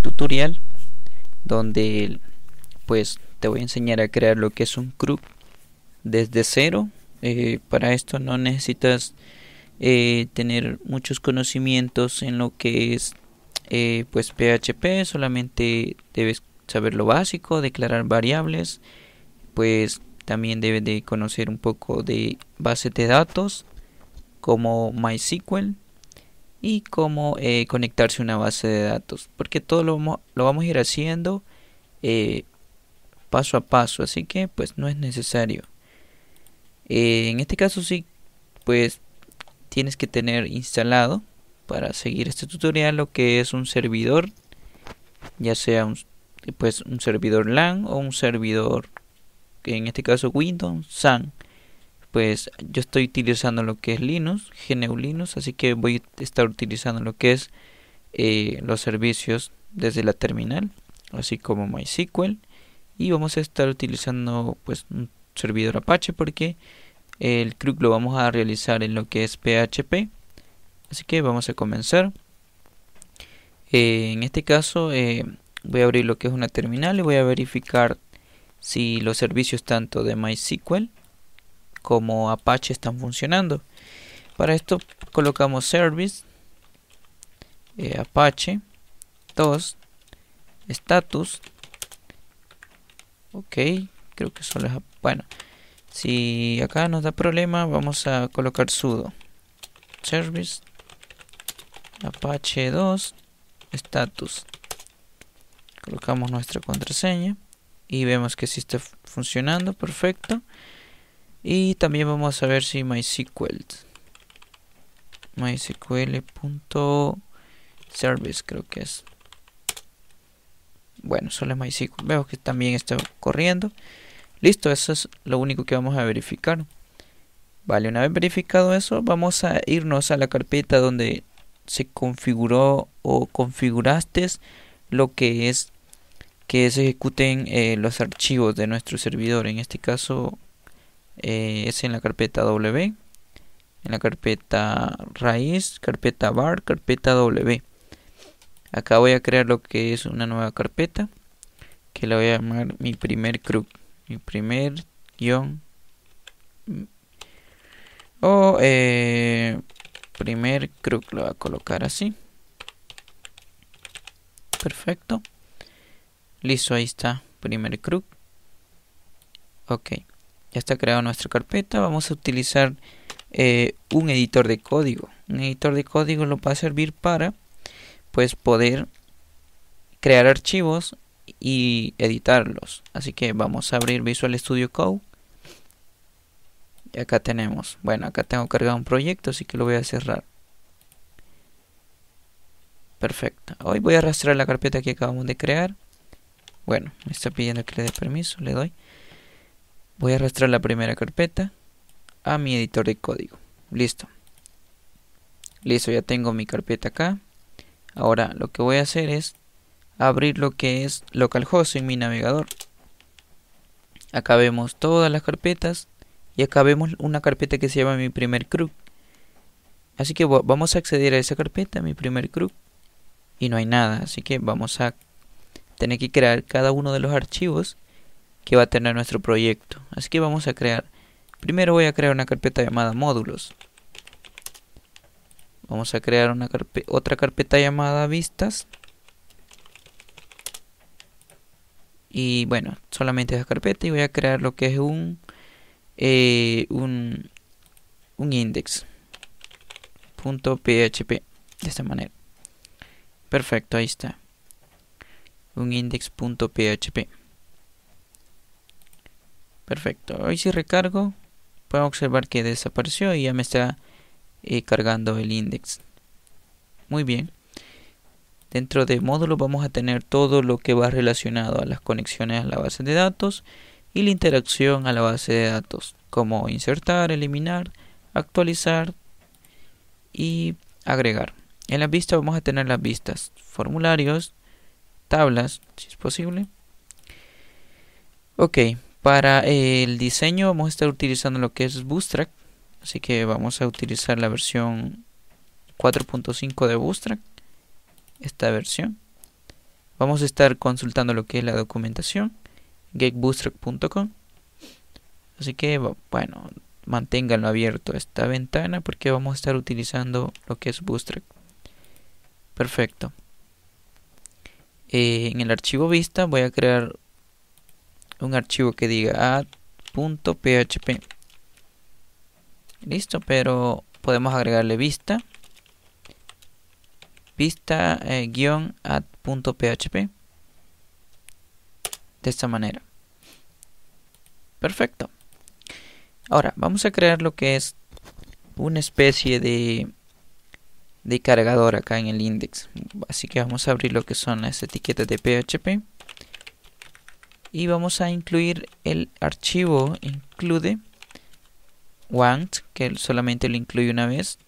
tutorial donde pues te voy a enseñar a crear lo que es un CRUD desde cero. Eh, para esto no necesitas eh, tener muchos conocimientos en lo que es eh, pues PHP, solamente debes saber lo básico, declarar variables, pues también debes de conocer un poco de bases de datos como MySQL y cómo eh, conectarse a una base de datos porque todo lo, lo vamos a ir haciendo eh, paso a paso así que pues no es necesario. Eh, en este caso sí pues tienes que tener instalado para seguir este tutorial lo que es un servidor ya sea un, pues un servidor LAN o un servidor en este caso Windows SAN pues yo estoy utilizando lo que es Linux, GNU Linux, así que voy a estar utilizando lo que es eh, los servicios desde la terminal, así como MySQL y vamos a estar utilizando pues un servidor Apache porque el CRUD lo vamos a realizar en lo que es PHP, así que vamos a comenzar. Eh, en este caso eh, voy a abrir lo que es una terminal y voy a verificar si los servicios tanto de MySQL como Apache están funcionando. Para esto colocamos service eh, Apache 2 status ok creo que solo es bueno si acá nos da problema vamos a colocar sudo service apache 2 status colocamos nuestra contraseña y vemos que si está funcionando perfecto y también vamos a ver si MySQL. MySQL.service creo que es. Bueno solo es MySQL. Veo que también está corriendo. Listo eso es lo único que vamos a verificar. Vale una vez verificado eso vamos a irnos a la carpeta donde se configuró o configuraste lo que es que se ejecuten eh, los archivos de nuestro servidor. En este caso eh, es en la carpeta W, en la carpeta raíz, carpeta var, carpeta W. Acá voy a crear lo que es una nueva carpeta que la voy a llamar mi primer CRUD, mi primer guion o eh, primer CRUD lo voy a colocar así. Perfecto. Listo, ahí está, primer CRUD. Ok ya está creada nuestra carpeta vamos a utilizar eh, un editor de código. Un editor de código lo va a servir para pues poder crear archivos y editarlos. Así que vamos a abrir Visual Studio Code. Y acá tenemos bueno acá tengo cargado un proyecto así que lo voy a cerrar. Perfecto. Hoy voy a arrastrar la carpeta que acabamos de crear. Bueno me está pidiendo que le dé permiso le doy Voy a arrastrar la primera carpeta a mi editor de código. Listo. Listo, ya tengo mi carpeta acá. Ahora lo que voy a hacer es abrir lo que es localhost en mi navegador. Acá vemos todas las carpetas y acá vemos una carpeta que se llama mi primer CRUD. Así que vamos a acceder a esa carpeta, mi primer CRUD, y no hay nada. Así que vamos a tener que crear cada uno de los archivos que va a tener nuestro proyecto. Así que vamos a crear, primero voy a crear una carpeta llamada módulos. Vamos a crear una otra carpeta llamada vistas. Y bueno, solamente esa carpeta y voy a crear lo que es un eh, un, un php de esta manera perfecto ahí está un index.php Perfecto. Hoy si recargo, puedo observar que desapareció y ya me está eh, cargando el index. Muy bien. Dentro de módulo vamos a tener todo lo que va relacionado a las conexiones a la base de datos y la interacción a la base de datos, como insertar, eliminar, actualizar y agregar. En la vista vamos a tener las vistas, formularios, tablas, si es posible. Ok, para el diseño vamos a estar utilizando lo que es Bootstrap. Así que vamos a utilizar la versión 4.5 de Bootstrap. Esta versión. vamos a estar consultando lo que es la documentación getbootstrap.com así que bueno manténganlo abierto esta ventana porque vamos a estar utilizando lo que es Bootstrap perfecto eh, en el archivo vista voy a crear un archivo que diga add.php listo pero podemos agregarle vista. Vista eh, guion add.php de esta manera. Perfecto. Ahora vamos a crear lo que es una especie de de cargador acá en el index. Así que vamos a abrir lo que son las etiquetas de PHP y vamos a incluir el archivo include want que solamente lo incluye una vez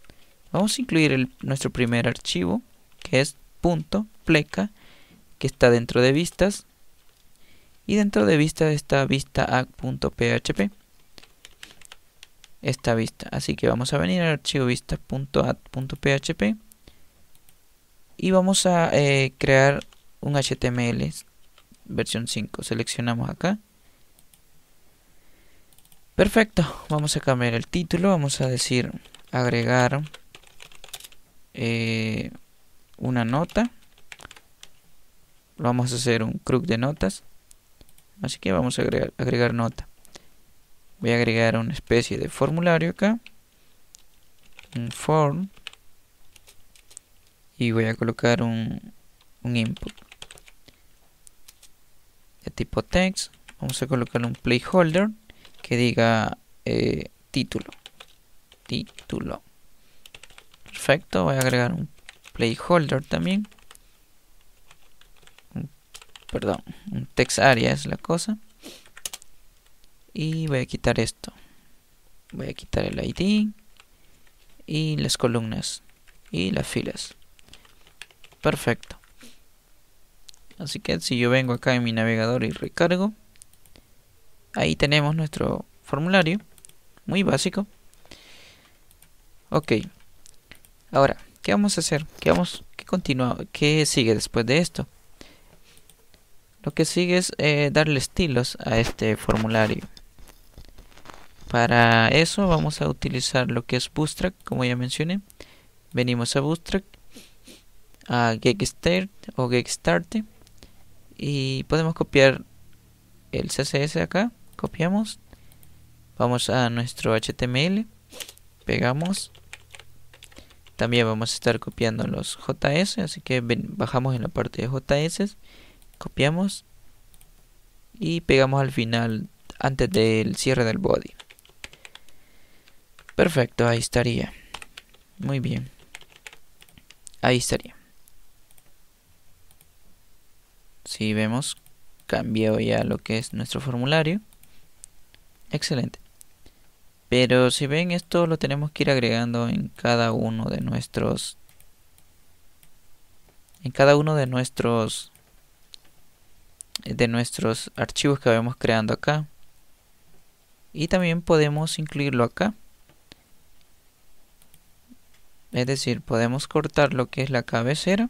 vamos a incluir nuestro primer archivo que es punto pleca que está dentro de vistas y dentro de vistas está vista php esta vista. Así que vamos a venir al archivo vista.add.php y vamos a eh, crear un HTML versión 5. Seleccionamos acá. Perfecto, vamos a cambiar el título, vamos a decir agregar eh, una nota. Vamos a hacer un crook de notas. Así que vamos a agregar, agregar nota voy a agregar una especie de formulario acá un form y voy a colocar un, un input de tipo text vamos a colocar un placeholder que diga eh, título. Título. Perfecto voy a agregar un placeholder también. Perdón un text area es la cosa. Y voy a quitar esto. Voy a quitar el id y las columnas y las filas. Perfecto así que si yo vengo acá en mi navegador y recargo ahí tenemos nuestro formulario muy básico. Ok ahora qué vamos a hacer qué vamos qué continúa qué sigue después de esto lo que sigue es eh, darle estilos a este formulario. Para eso vamos a utilizar lo que es Bootstrap, como ya mencioné. Venimos a Bootstrap, a GetStart o Getstart y podemos copiar el CSS acá. Copiamos, vamos a nuestro HTML, pegamos. También vamos a estar copiando los JS, así que bajamos en la parte de JS, copiamos y pegamos al final antes del cierre del body. Perfecto, ahí estaría. Muy bien. Ahí estaría. Si vemos, cambió ya lo que es nuestro formulario. Excelente. Pero si ven esto lo tenemos que ir agregando en cada uno de nuestros en cada uno de nuestros de nuestros archivos que vamos creando acá. Y también podemos incluirlo acá. Es decir, podemos cortar lo que es la cabecera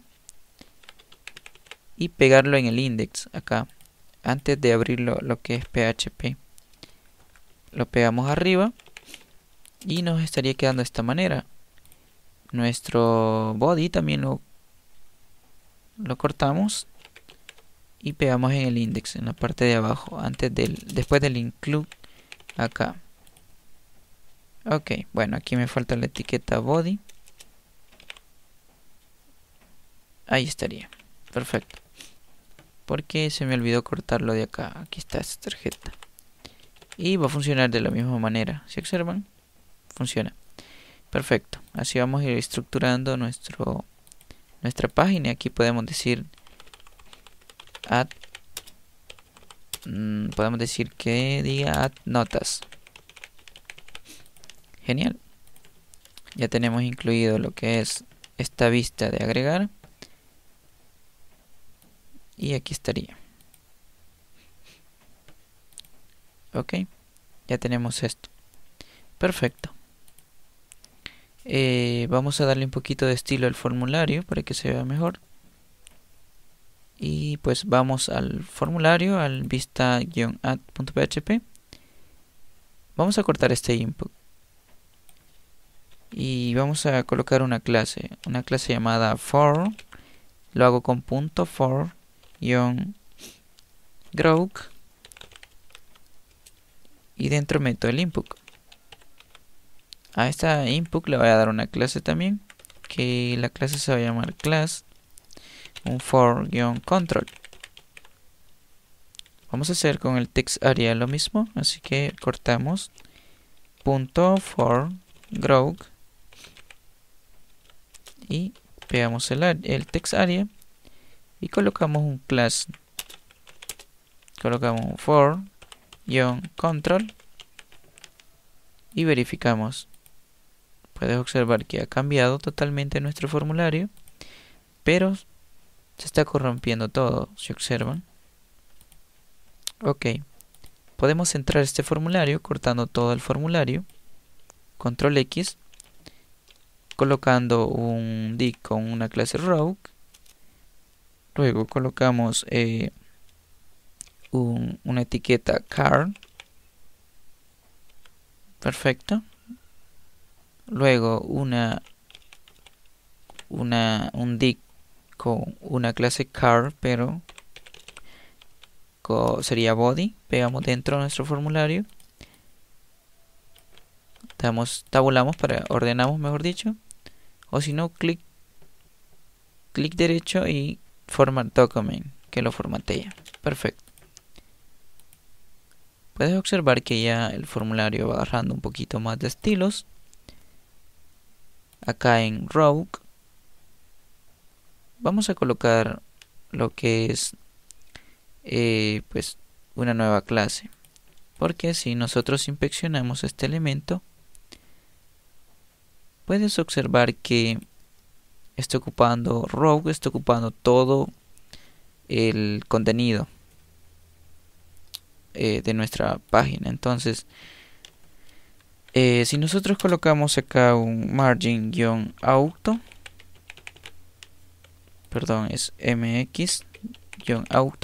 y pegarlo en el index acá antes de abrirlo lo que es PHP. Lo pegamos arriba y nos estaría quedando de esta manera. Nuestro body también lo, lo cortamos y pegamos en el index en la parte de abajo antes del después del include acá. Ok, bueno, aquí me falta la etiqueta body. Ahí estaría. Perfecto. Porque se me olvidó cortarlo de acá. Aquí está esta tarjeta. Y va a funcionar de la misma manera. Si observan, funciona. Perfecto. Así vamos a ir estructurando nuestro nuestra página. Aquí podemos decir add mm, podemos decir que diga add notas. Genial. Ya tenemos incluido lo que es esta vista de agregar y aquí estaría. Ok ya tenemos esto. Perfecto. Eh, vamos a darle un poquito de estilo al formulario para que se vea mejor. Y pues vamos al formulario, al vista-add.php. Vamos a cortar este input. Y vamos a colocar una clase, una clase llamada for. Lo hago con punto for grok y dentro meto el input. A esta input le voy a dar una clase también que la clase se va a llamar class un for-control. Vamos a hacer con el text area lo mismo, así que cortamos punto for grow y pegamos el, el text area y colocamos un class. Colocamos un for-control y verificamos. Puedes observar que ha cambiado totalmente nuestro formulario, pero se está corrompiendo todo, si observan. Ok. Podemos entrar a este formulario cortando todo el formulario. Control X. Colocando un div con una clase rogue. Luego colocamos eh, una etiqueta car. Perfecto. Luego una, una un div con una clase car, pero sería body. Pegamos dentro de nuestro formulario. Damos, tabulamos para ordenamos, mejor dicho. O si no, clic clic derecho y format document que lo formatea. Perfecto. Puedes observar que ya el formulario va agarrando un poquito más de estilos. Acá en Rogue vamos a colocar lo que es eh, pues una nueva clase porque si nosotros inspeccionamos este elemento puedes observar que está ocupando row está ocupando todo el contenido eh, de nuestra página entonces eh, si nosotros colocamos acá un margin-auto perdón, es mx-auto,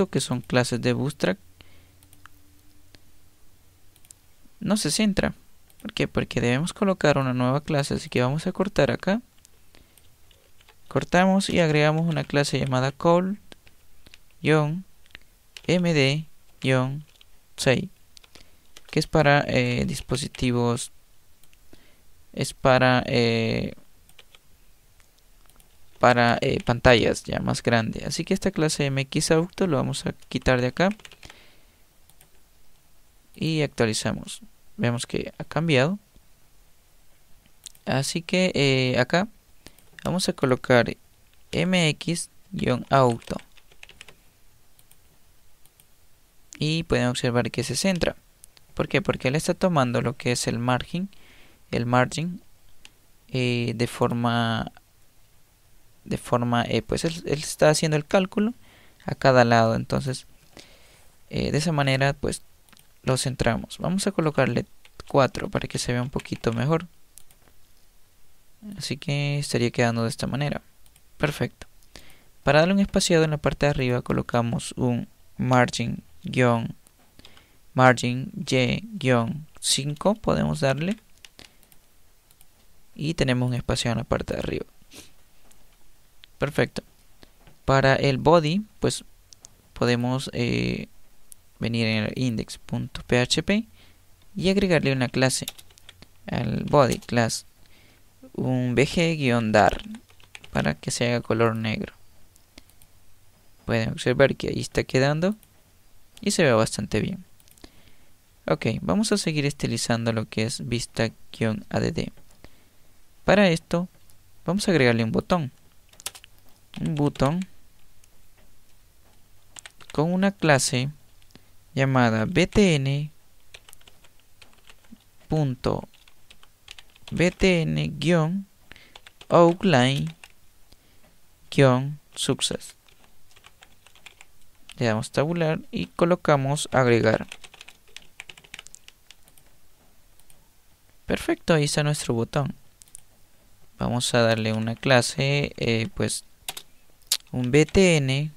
que son clases de Bootstrap. No se centra. ¿Por qué? Porque debemos colocar una nueva clase, así que vamos a cortar acá. Cortamos y agregamos una clase llamada call-md-6 que es para eh, dispositivos es para eh, para eh, pantallas ya más grande. Así que esta clase mx auto lo vamos a quitar de acá y actualizamos. Vemos que ha cambiado. Así que acá vamos a colocar mx-auto y pueden observar que se centra ¿por qué? porque él está tomando lo que es el margin el margin eh, de forma de forma, eh, pues él, está haciendo el cálculo a cada lado, entonces eh, de esa manera pues lo centramos. Vamos a colocarle 4 para que se vea un poquito mejor. Así que estaría quedando de esta manera. Perfecto. Para darle un espaciado en la parte de arriba colocamos un margin guion margin y-5 podemos darle y tenemos un espacio en la parte de arriba Perfecto. Para el body, pues podemos eh, venir en el index.php y agregarle una clase al body class un bg-dar para que se haga color negro. Pueden observar que ahí está quedando y se ve bastante bien. Ok, vamos a seguir estilizando lo que es vista-add. Para esto, vamos a agregarle un botón un botón con una clase llamada btn punto btn guion outline guion success le damos tabular y colocamos agregar. Perfecto ahí está nuestro botón. Vamos a darle una clase eh, pues un btn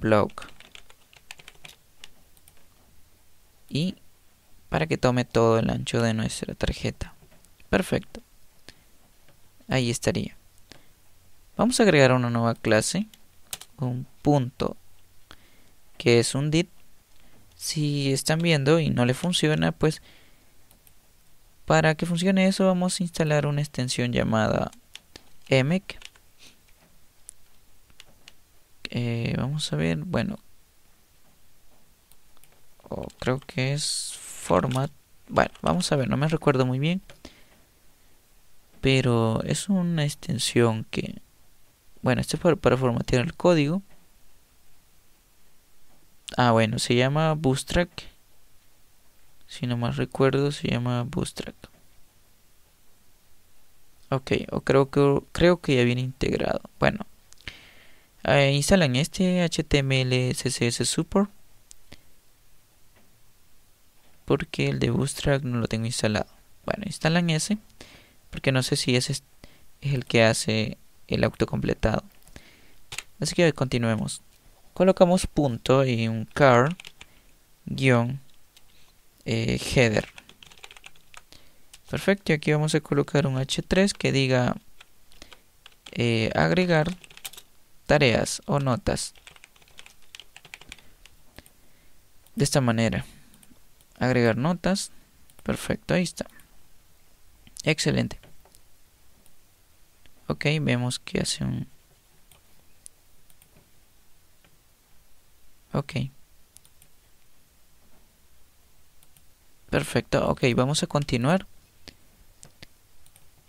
blog y para que tome todo el ancho de nuestra tarjeta. Perfecto. Ahí estaría. Vamos a agregar una nueva clase. Un punto. Que es un dit. Si están viendo y no le funciona pues para que funcione eso vamos a instalar una extensión llamada emec eh, vamos a ver bueno. Creo que es format. Bueno vamos a ver no me recuerdo muy bien. Pero es una extensión que bueno este es para, para formatear el código. Ah bueno se llama bootstrap. Si no más recuerdo se llama bootstrap. Ok o creo que creo que ya viene integrado. Bueno eh, instalan este html css support porque el de bootstrap no lo tengo instalado bueno instalan ese porque no sé si ese es el que hace el autocompletado así que continuemos colocamos punto y un car guion eh, header. Perfecto, y aquí vamos a colocar un H3 que diga eh, agregar tareas o notas. De esta manera. Agregar notas. Perfecto, ahí está. Excelente. Ok, vemos que hace un... Ok. Perfecto, ok, vamos a continuar.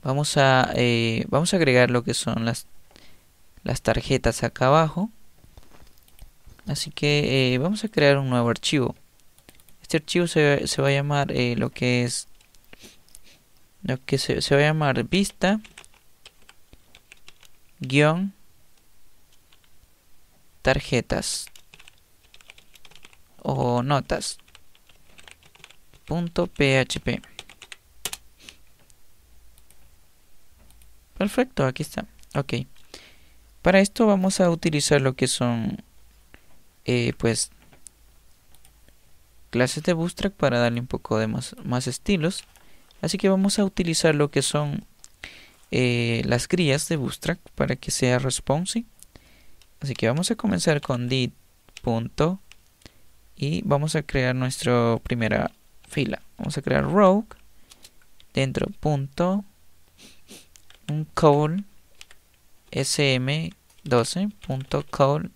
Vamos a, eh, vamos a agregar lo que son las, las tarjetas acá abajo. Así que eh, vamos a crear un nuevo archivo. Este archivo se, va a llamar eh, lo que es lo que se, va a llamar vista guion tarjetas o notas .php Perfecto, aquí está. Ok. Para esto vamos a utilizar lo que son eh, pues clases de Bootstrap para darle un poco de más, más estilos. Así que vamos a utilizar lo que son eh, las crías de Bootstrap para que sea responsive. Así que vamos a comenzar con dit. y vamos a crear nuestra primera fila. Vamos a crear rogue dentro punto un call sm12 punto call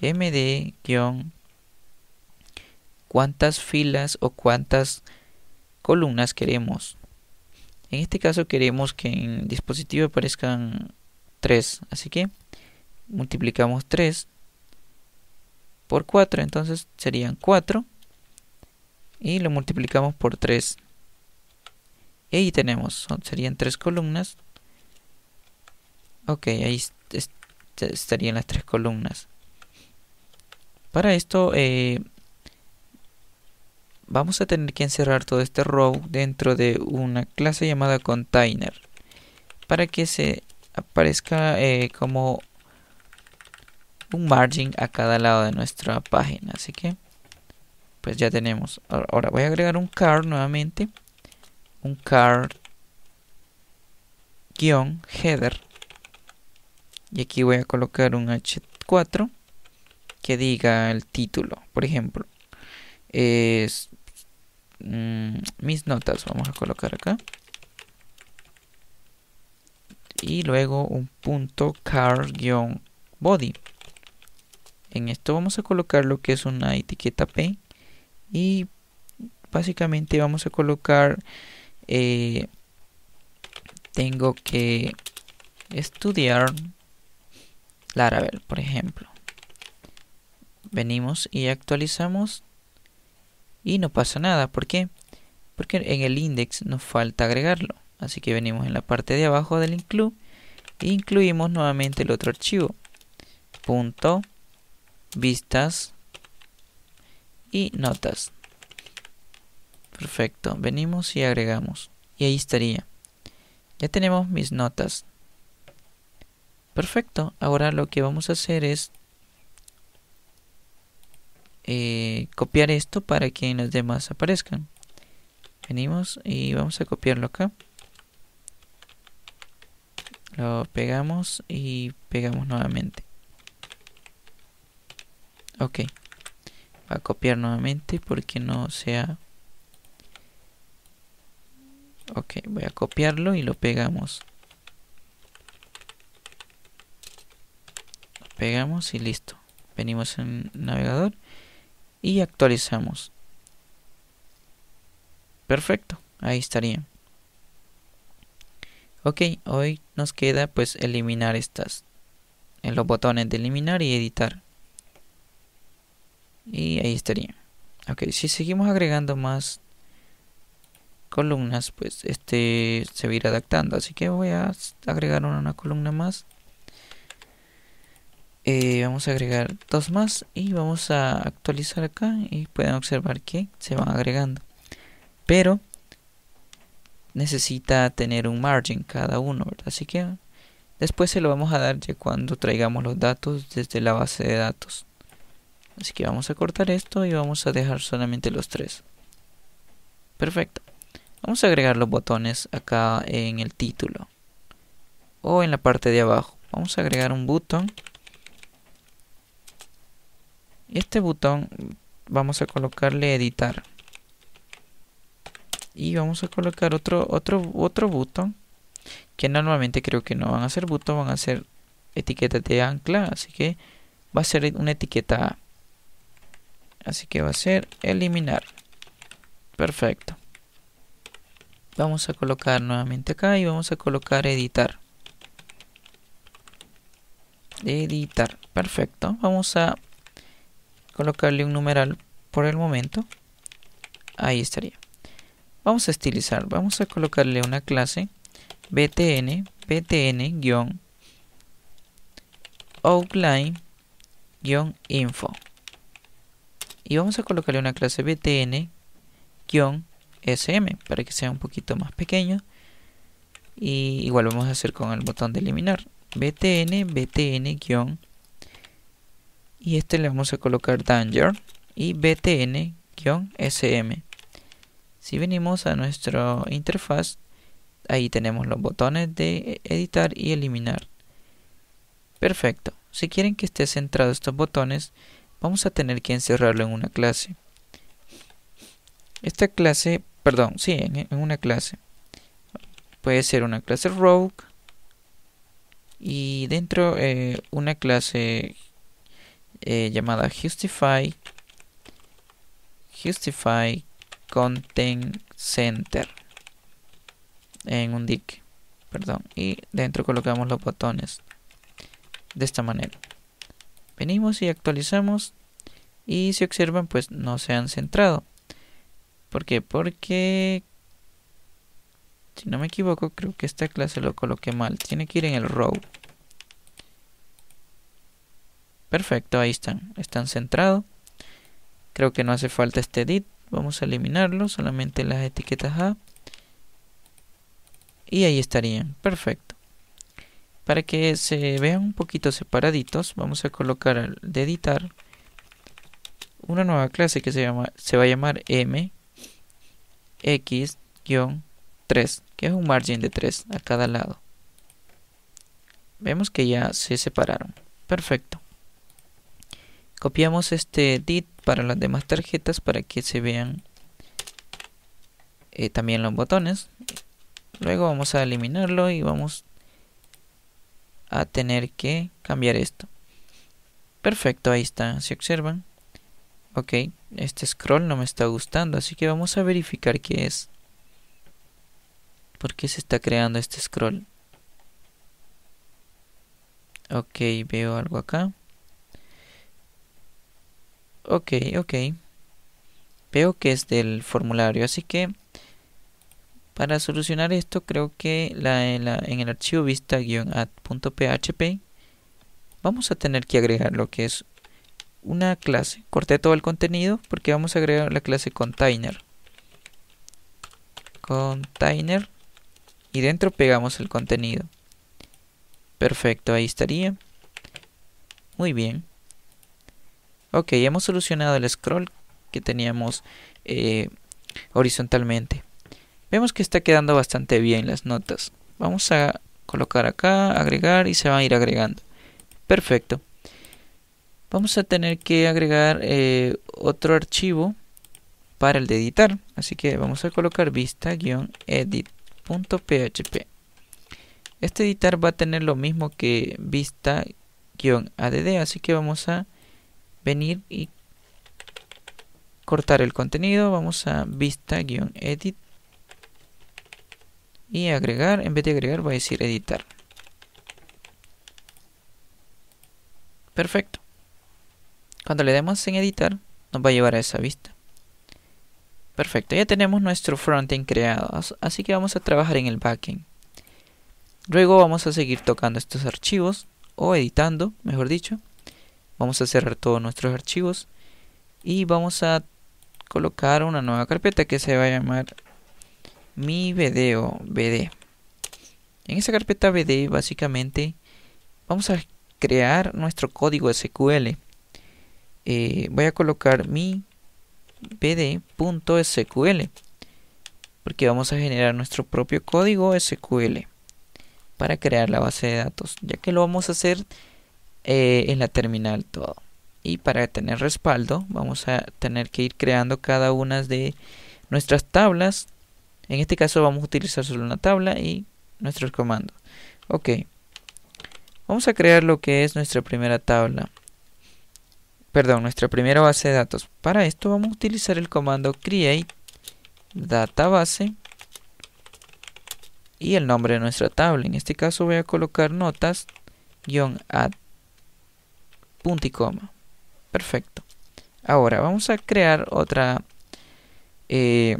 md guion cuántas filas o cuántas columnas queremos. En este caso queremos que en el dispositivo aparezcan 3, así que multiplicamos 3 por 4, entonces serían 4 y lo multiplicamos por 3 y ahí tenemos serían tres columnas. Ok ahí estarían las tres columnas. Para esto eh, vamos a tener que encerrar todo este row dentro de una clase llamada container para que se aparezca eh, como un margin a cada lado de nuestra página así que pues ya tenemos. Ahora voy a agregar un car nuevamente. Un car guion header. Y aquí voy a colocar un H4 que diga el título. Por ejemplo, es mm, mis notas. Vamos a colocar acá. Y luego un punto car guion body. En esto vamos a colocar lo que es una etiqueta P y básicamente vamos a colocar eh, tengo que estudiar Laravel por ejemplo venimos y actualizamos y no pasa nada ¿por qué? porque en el index nos falta agregarlo así que venimos en la parte de abajo del include e incluimos nuevamente el otro archivo punto vistas y notas. Perfecto, venimos y agregamos. Y ahí estaría. Ya tenemos mis notas. Perfecto, ahora lo que vamos a hacer es eh, copiar esto para que en los demás aparezcan. Venimos y vamos a copiarlo acá. Lo pegamos y pegamos nuevamente. Ok. Va a copiar nuevamente porque no sea... Ok, voy a copiarlo y lo pegamos. pegamos y listo. Venimos en navegador y actualizamos. Perfecto, ahí estaría. Ok, hoy nos queda pues eliminar estas en los botones de eliminar y editar. Y ahí estaría. Ok, si seguimos agregando más columnas, pues este se va a ir adaptando. Así que voy a agregar una columna más. Eh, vamos a agregar dos más y vamos a actualizar acá y pueden observar que se van agregando. Pero necesita tener un margin cada uno así que después se lo vamos a dar ya cuando traigamos los datos desde la base de datos. Así que vamos a cortar esto y vamos a dejar solamente los tres. Perfecto. Vamos a agregar los botones acá en el título o en la parte de abajo. Vamos a agregar un botón este botón vamos a colocarle editar. Y vamos a colocar otro otro otro botón que normalmente creo que no van a ser botón van a ser etiquetas de ancla así que va a ser una etiqueta A. Así que va a ser eliminar. Perfecto. Vamos a colocar nuevamente acá y vamos a colocar editar. Editar. Perfecto. Vamos a colocarle un numeral por el momento. Ahí estaría. Vamos a estilizar. Vamos a colocarle una clase btn btn outline info y vamos a colocarle una clase btn sm para que sea un poquito más pequeño y igual vamos a hacer con el botón de eliminar btn btn y este le vamos a colocar danger y btn-sm si venimos a nuestra interfaz ahí tenemos los botones de editar y eliminar. Perfecto. Si quieren que esté centrado estos botones vamos a tener que encerrarlo en una clase. Esta clase perdón sí en, una clase. Puede ser una clase rogue y dentro eh, una clase eh, llamada Justify Justify Content Center en un dick perdón y dentro colocamos los botones de esta manera. Venimos y actualizamos y si observan pues no se han centrado. ¿por qué? porque si no me equivoco creo que esta clase lo coloqué mal. Tiene que ir en el row Perfecto, ahí están. Están centrados. Creo que no hace falta este edit. Vamos a eliminarlo. Solamente las etiquetas A. Y ahí estarían. Perfecto. Para que se vean un poquito separaditos, vamos a colocar de editar una nueva clase que se, llama, se va a llamar M X-3, que es un margin de 3 a cada lado. Vemos que ya se separaron. Perfecto. Copiamos este DIT para las demás tarjetas para que se vean eh, también los botones. Luego vamos a eliminarlo y vamos a tener que cambiar esto. Perfecto, ahí está, si observan. Ok, este scroll no me está gustando, así que vamos a verificar qué es. ¿Por qué se está creando este scroll? Ok, veo algo acá. Ok, ok. Veo que es del formulario, así que para solucionar esto creo que la, en, el archivo vista-add.php vamos a tener que agregar lo que es una clase. Corté todo el contenido porque vamos a agregar la clase container. Container y dentro pegamos el contenido. Perfecto, ahí estaría. Muy bien. Ok, hemos solucionado el scroll que teníamos eh, horizontalmente. Vemos que está quedando bastante bien las notas. Vamos a colocar acá, agregar y se va a ir agregando. Perfecto. Vamos a tener que agregar eh, otro archivo para el de editar. Así que vamos a colocar vista-edit.php. Este editar va a tener lo mismo que vista-add, así que vamos a venir y cortar el contenido. Vamos a vista-edit y agregar, en vez de agregar va a decir editar. Perfecto. Cuando le demos en editar, nos va a llevar a esa vista. Perfecto, ya tenemos nuestro frontend creado, así que vamos a trabajar en el backend. Luego vamos a seguir tocando estos archivos, o editando, mejor dicho. Vamos a cerrar todos nuestros archivos y vamos a colocar una nueva carpeta que se va a llamar mi video bd. En esa carpeta bd básicamente vamos a crear nuestro código SQL. Eh, voy a colocar mi bd.sql porque vamos a generar nuestro propio código SQL para crear la base de datos, ya que lo vamos a hacer eh, en la terminal todo. Y para tener respaldo, vamos a tener que ir creando cada una de nuestras tablas. En este caso vamos a utilizar solo una tabla y nuestros comandos. Ok. Vamos a crear lo que es nuestra primera tabla. Perdón, nuestra primera base de datos. Para esto vamos a utilizar el comando create database y el nombre de nuestra tabla. En este caso voy a colocar notas add punto y coma. Perfecto. Ahora vamos a crear otra. Eh,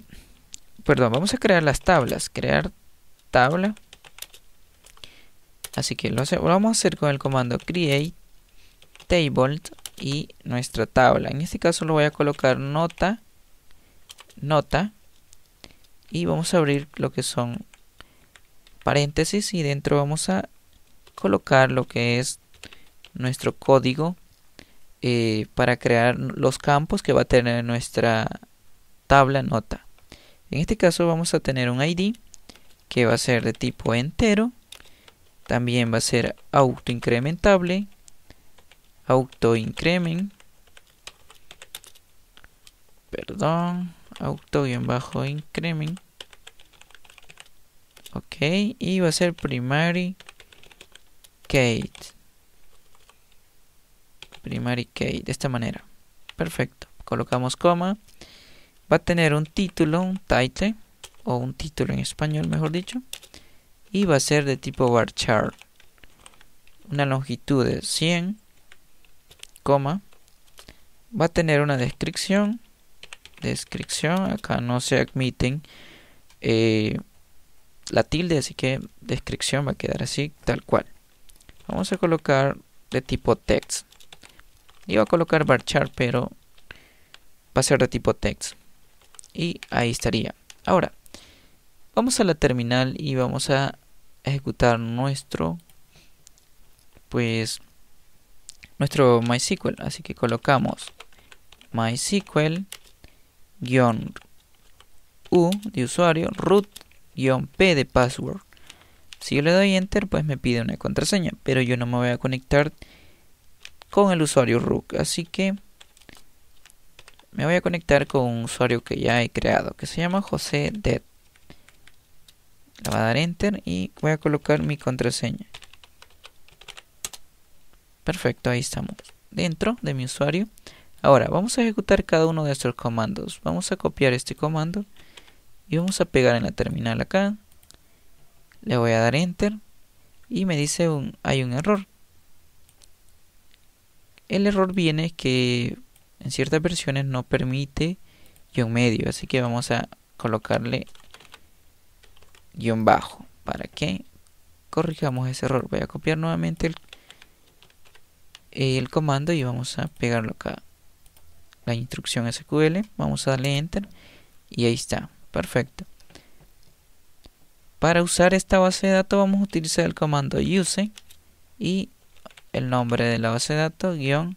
perdón, vamos a crear las tablas. Crear tabla. Así que lo, vamos a hacer con el comando create table y nuestra tabla. En este caso lo voy a colocar nota, nota y vamos a abrir lo que son paréntesis y dentro vamos a colocar lo que es nuestro código eh, para crear los campos que va a tener nuestra tabla nota. En este caso vamos a tener un ID que va a ser de tipo entero. También va a ser auto incrementable, auto increment, perdón, auto bajo increment. Ok, y va a ser primary Kate. Primary key, de esta manera. Perfecto. Colocamos coma. Va a tener un título, un title, o un título en español, mejor dicho. Y va a ser de tipo varchar. Una longitud de 100, coma. Va a tener una descripción. Descripción, acá no se admiten eh, la tilde, así que descripción va a quedar así, tal cual. Vamos a colocar de tipo text. Iba a colocar varchar, pero va a ser de tipo text. Y ahí estaría. Ahora, vamos a la terminal y vamos a ejecutar nuestro pues nuestro MySQL. Así que colocamos MySQL U de usuario root P de password. Si yo le doy enter, pues me pide una contraseña, pero yo no me voy a conectar con el usuario root, así que me voy a conectar con un usuario que ya he creado, que se llama José Dead. Le voy a dar enter y voy a colocar mi contraseña. Perfecto, ahí estamos. Dentro de mi usuario. Ahora, vamos a ejecutar cada uno de estos comandos. Vamos a copiar este comando y vamos a pegar en la terminal acá le voy a dar enter y me dice un, hay un error el error viene que en ciertas versiones no permite guion medio así que vamos a colocarle guion bajo para que corrijamos ese error. Voy a copiar nuevamente el, el comando y vamos a pegarlo acá. La instrucción SQL vamos a darle enter y ahí está perfecto. Para usar esta base de datos vamos a utilizar el comando use y el nombre de la base de datos guion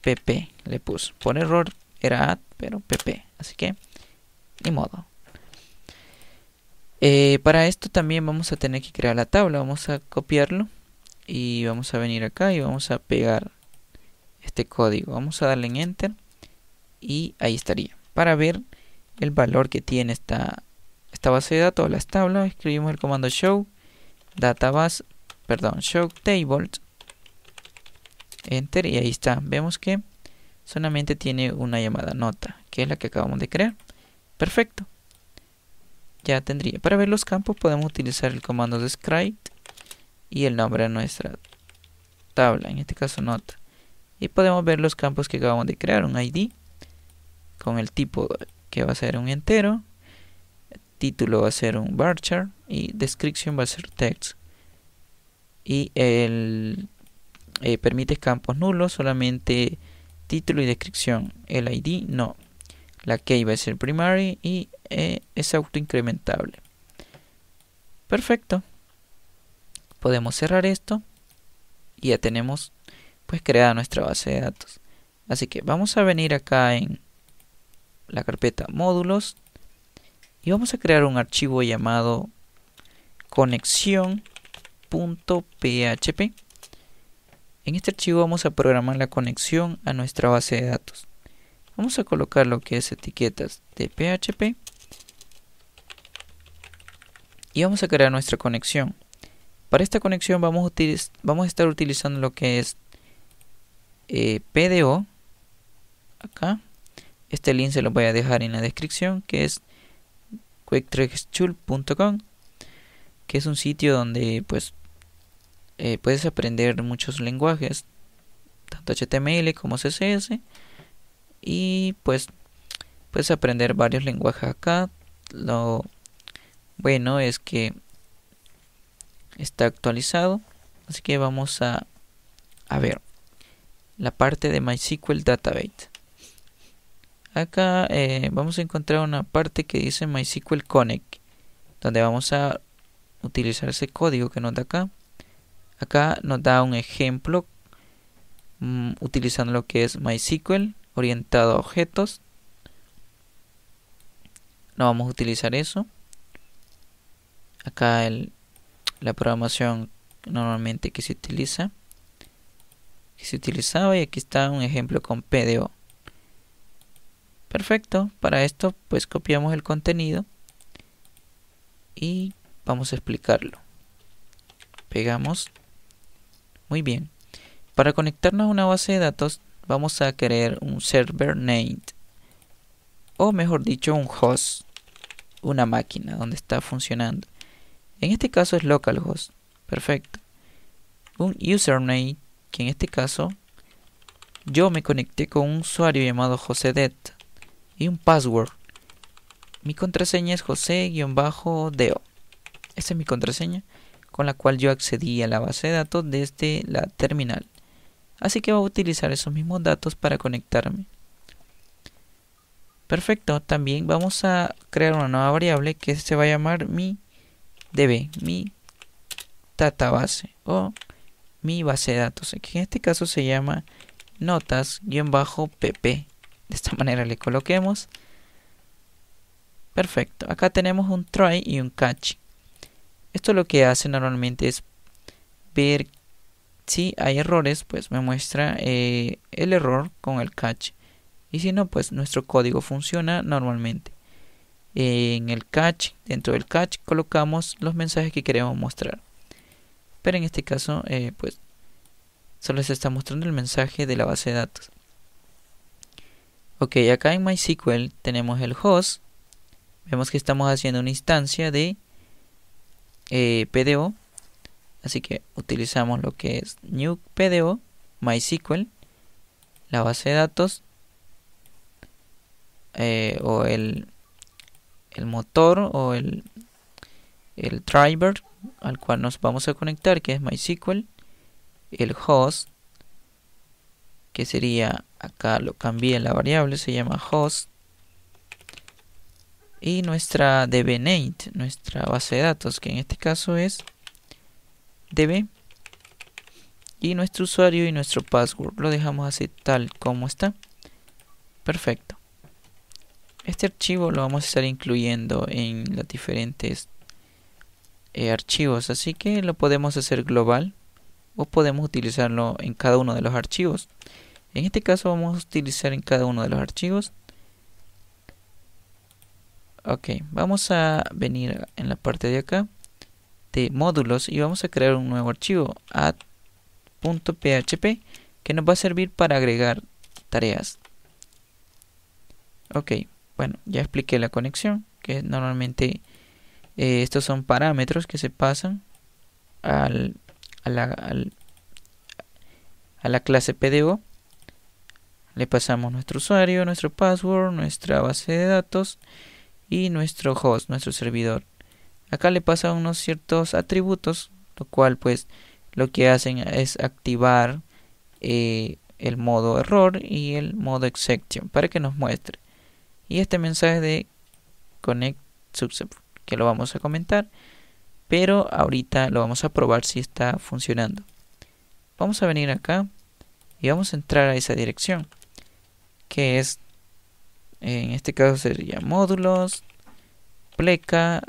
pp le puso. Por error era add, pero pp. Así que, ni modo. Eh, para esto también vamos a tener que crear la tabla. Vamos a copiarlo y vamos a venir acá y vamos a pegar este código. Vamos a darle en enter y ahí estaría. Para ver el valor que tiene esta, esta base de datos, las tablas, escribimos el comando show database, perdón, show tables, enter y ahí está. Vemos que solamente tiene una llamada nota, que es la que acabamos de crear. Perfecto. Ya tendría. Para ver los campos podemos utilizar el comando describe y el nombre de nuestra tabla, en este caso nota. Y podemos ver los campos que acabamos de crear, un ID con el tipo que va a ser un entero, título va a ser un varchar y description va a ser text. Y el eh, permite campos nulos, solamente título y descripción. El ID no. La key va a ser primary y eh, es autoincrementable. Perfecto. Podemos cerrar esto y ya tenemos pues creada nuestra base de datos. Así que vamos a venir acá en la carpeta módulos y vamos a crear un archivo llamado conexión.php. En este archivo vamos a programar la conexión a nuestra base de datos. Vamos a colocar lo que es etiquetas de PHP y vamos a crear nuestra conexión. Para esta conexión vamos a, estar utilizando lo que es eh, PDO acá este link se lo voy a dejar en la descripción que es quicktextool.com que es un sitio donde pues eh, puedes aprender muchos lenguajes tanto HTML como CSS y pues puedes aprender varios lenguajes acá. Lo bueno es que está actualizado así que vamos a, a ver la parte de MySQL Database. Acá eh, vamos a encontrar una parte que dice MySQL Connect donde vamos a utilizar ese código que nos da acá. Acá nos da un ejemplo mm, utilizando lo que es MySQL orientado a objetos. No vamos a utilizar eso. Acá el, la programación normalmente que se utiliza que se utilizaba y aquí está un ejemplo con PDO Perfecto, para esto pues copiamos el contenido y vamos a explicarlo. Pegamos. Muy bien. Para conectarnos a una base de datos vamos a querer un server name o mejor dicho un host, una máquina donde está funcionando. En este caso es localhost. Perfecto. Un username que en este caso yo me conecté con un usuario llamado josedet y un password. Mi contraseña es José-Deo. Esta es mi contraseña con la cual yo accedí a la base de datos desde la terminal. Así que voy a utilizar esos mismos datos para conectarme. Perfecto, también vamos a crear una nueva variable que se va a llamar mi db, mi database o mi base de datos, que en este caso se llama notas-pp de esta manera le coloquemos perfecto acá tenemos un try y un catch esto lo que hace normalmente es ver si hay errores pues me muestra eh, el error con el catch. Y si no pues nuestro código funciona normalmente. En el catch dentro del catch colocamos los mensajes que queremos mostrar. Pero en este caso eh, pues solo se está mostrando el mensaje de la base de datos. Ok, acá en MySQL tenemos el host. Vemos que estamos haciendo una instancia de eh, PDO. Así que utilizamos lo que es new PDO, MySQL, la base de datos eh, o el, el motor o el, el driver al cual nos vamos a conectar que es MySQL, el host que sería acá lo cambié la variable se llama host y nuestra dbname nuestra base de datos que en este caso es db y nuestro usuario y nuestro password. Lo dejamos así tal como está. Perfecto. Este archivo lo vamos a estar incluyendo en los diferentes eh, archivos así que lo podemos hacer global o podemos utilizarlo en cada uno de los archivos. En este caso vamos a utilizar en cada uno de los archivos ok vamos a venir en la parte de acá de módulos y vamos a crear un nuevo archivo add.php que nos va a servir para agregar tareas ok bueno ya expliqué la conexión que normalmente eh, estos son parámetros que se pasan al, a, la, a la clase PDO. Le pasamos nuestro usuario, nuestro password, nuestra base de datos y nuestro host, nuestro servidor. Acá le pasa unos ciertos atributos, lo cual pues lo que hacen es activar eh, el modo error y el modo exception para que nos muestre. Y este mensaje de connect successful que lo vamos a comentar, pero ahorita lo vamos a probar si está funcionando. Vamos a venir acá y vamos a entrar a esa dirección, que es, en este caso sería módulos, pleca,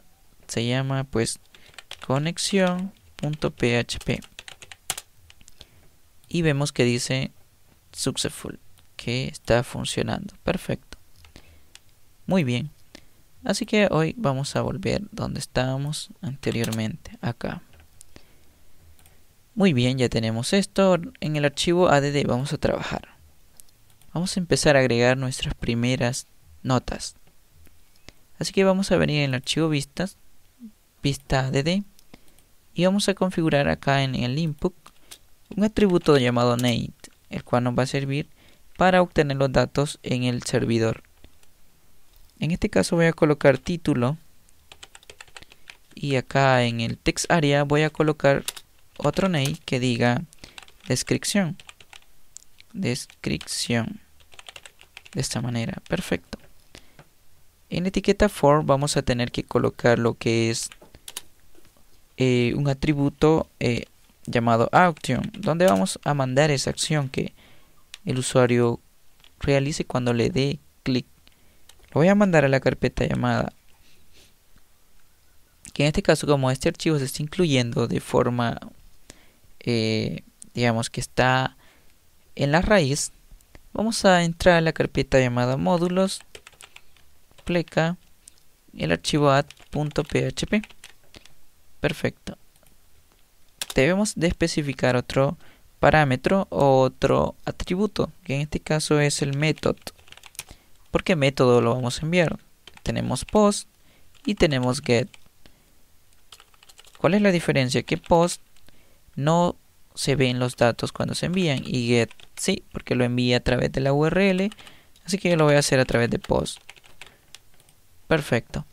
se llama pues conexión.php y vemos que dice successful, que está funcionando. Perfecto. Muy bien. Así que hoy vamos a volver donde estábamos anteriormente, acá. Muy bien, ya tenemos esto. En el archivo add vamos a trabajar. Vamos a empezar a agregar nuestras primeras notas. Así que vamos a venir en el archivo vistas, vista add, y vamos a configurar acá en el input un atributo llamado name, el cual nos va a servir para obtener los datos en el servidor. En este caso voy a colocar título y acá en el text area voy a colocar otro name que diga descripción. Descripción. De esta manera, perfecto. En etiqueta for vamos a tener que colocar lo que es eh, un atributo eh, llamado action, donde vamos a mandar esa acción que el usuario realice cuando le dé clic lo voy a mandar a la carpeta llamada que en este caso como este archivo se está incluyendo de forma eh, digamos que está en la raíz vamos a entrar a la carpeta llamada módulos pleca el archivo add.php perfecto debemos de especificar otro parámetro o otro atributo que en este caso es el método ¿Por qué método lo vamos a enviar? Tenemos post y tenemos get. ¿Cuál es la diferencia? Que post no se ven los datos cuando se envían y get sí, porque lo envía a través de la URL, así que yo lo voy a hacer a través de post. Perfecto.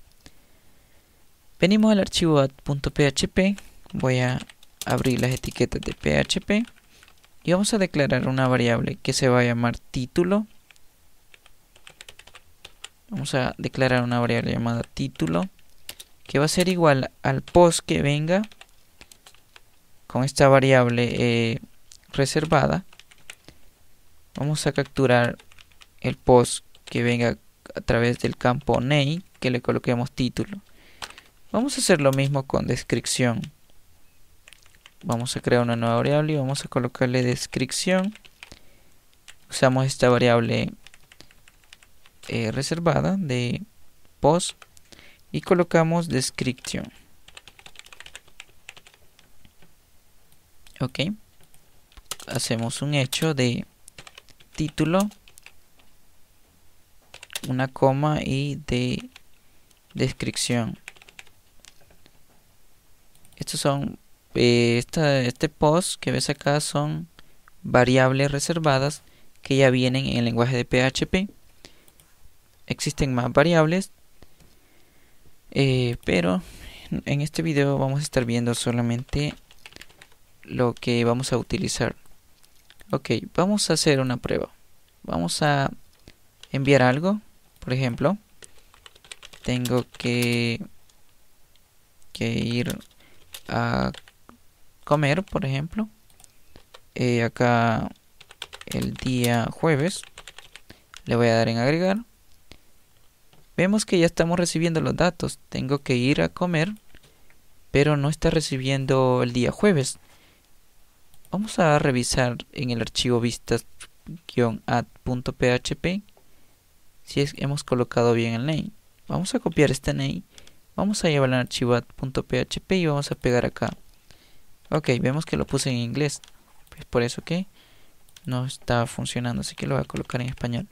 Venimos al archivo add.php, voy a abrir las etiquetas de PHP y vamos a declarar una variable que se va a llamar título vamos a declarar una variable llamada título que va a ser igual al post que venga con esta variable eh, reservada vamos a capturar el post que venga a través del campo name que le coloquemos título. Vamos a hacer lo mismo con descripción. Vamos a crear una nueva variable y vamos a colocarle descripción. Usamos esta variable eh, reservada de post y colocamos description ok. Hacemos un hecho de título una coma y de descripción. Estos son eh, este post que ves acá son variables reservadas que ya vienen en el lenguaje de PHP existen más variables eh, pero en este video vamos a estar viendo solamente lo que vamos a utilizar ok vamos a hacer una prueba vamos a enviar algo por ejemplo tengo que que ir a comer por ejemplo eh, acá el día jueves. Le voy a dar en agregar. Vemos que ya estamos recibiendo los datos. Tengo que ir a comer, pero no está recibiendo el día jueves. Vamos a revisar en el archivo vistas-add.php si hemos colocado bien el name. Vamos a copiar este name. Vamos a llevarlo al archivo add.php y vamos a pegar acá. Ok, vemos que lo puse en inglés. Es por eso que no está funcionando, así que lo voy a colocar en español.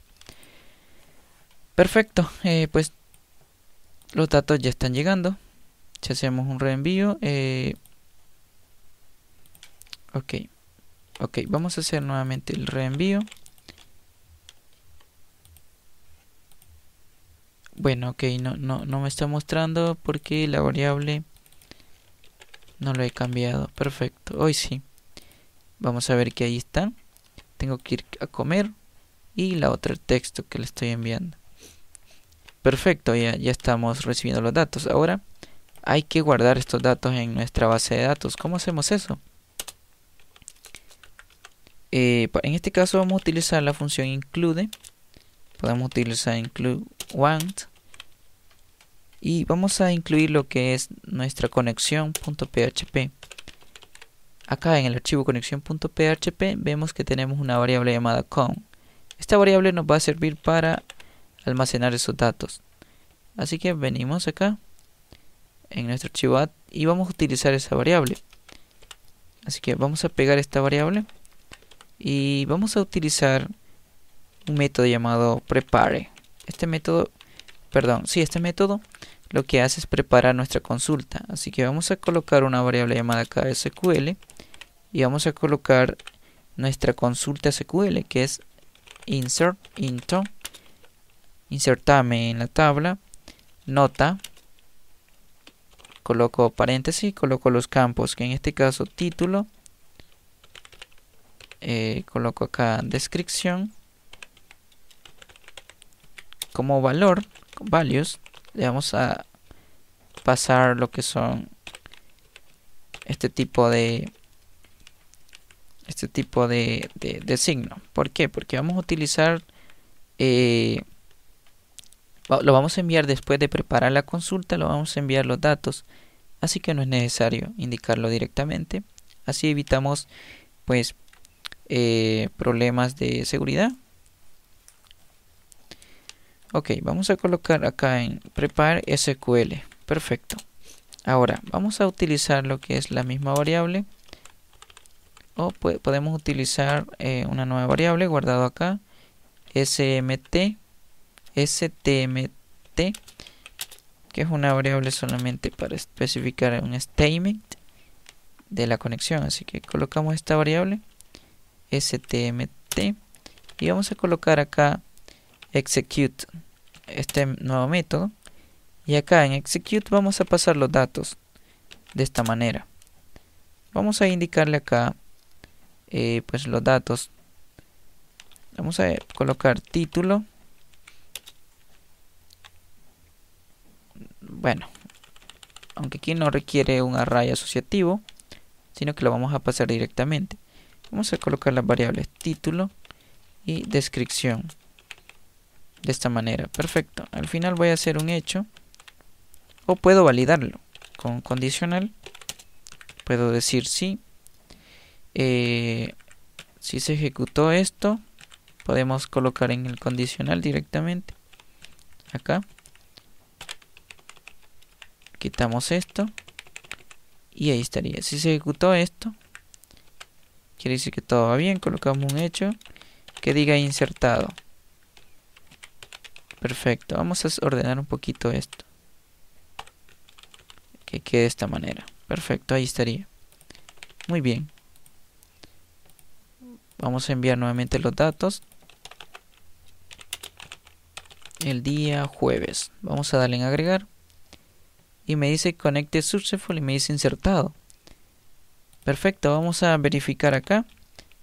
Perfecto, eh, pues los datos ya están llegando. Si hacemos un reenvío, eh, ok, ok, vamos a hacer nuevamente el reenvío. Bueno, ok, no, no, no me está mostrando porque la variable no lo he cambiado. Perfecto, hoy sí. Vamos a ver que ahí está. Tengo que ir a comer y la otra el texto que le estoy enviando. Perfecto, ya, ya estamos recibiendo los datos. Ahora hay que guardar estos datos en nuestra base de datos. ¿Cómo hacemos eso? Eh, en este caso vamos a utilizar la función include. Podemos utilizar include want. Y vamos a incluir lo que es nuestra conexión.php. Acá en el archivo conexión.php vemos que tenemos una variable llamada con. Esta variable nos va a servir para almacenar esos datos. Así que venimos acá en nuestro archivo y vamos a utilizar esa variable. Así que vamos a pegar esta variable y vamos a utilizar un método llamado prepare. Este método, perdón, sí, este método lo que hace es preparar nuestra consulta. Así que vamos a colocar una variable llamada SQL y vamos a colocar nuestra consulta SQL que es insert into insertame en la tabla, nota, coloco paréntesis, coloco los campos, que en este caso título, eh, coloco acá descripción, como valor, values, le vamos a pasar lo que son este tipo de este tipo de, de, signo. ¿Por qué? Porque vamos a utilizar eh, lo vamos a enviar después de preparar la consulta, lo vamos a enviar los datos, así que no es necesario indicarlo directamente. Así evitamos pues eh, problemas de seguridad. Ok, vamos a colocar acá en prepare SQL. Perfecto. Ahora vamos a utilizar lo que es la misma variable o podemos utilizar eh, una nueva variable guardado acá smt stmt, que es una variable solamente para especificar un statement de la conexión. Así que colocamos esta variable stmt y vamos a colocar acá execute este nuevo método. Y acá en execute vamos a pasar los datos de esta manera. Vamos a indicarle acá eh, pues los datos. Vamos a colocar título. Bueno, aunque aquí no requiere un array asociativo, sino que lo vamos a pasar directamente. Vamos a colocar las variables título y descripción. De esta manera, perfecto. Al final voy a hacer un hecho o puedo validarlo con condicional. Puedo decir sí. Eh, si se ejecutó esto, podemos colocar en el condicional directamente. Acá quitamos esto y ahí estaría si se ejecutó esto quiere decir que todo va bien colocamos un hecho que diga insertado. Perfecto vamos a ordenar un poquito esto. Que quede de esta manera. Perfecto ahí estaría. Muy bien. Vamos a enviar nuevamente los datos. El día jueves. Vamos a darle en agregar. Y me dice Connected Successful y me dice insertado. Perfecto, vamos a verificar acá.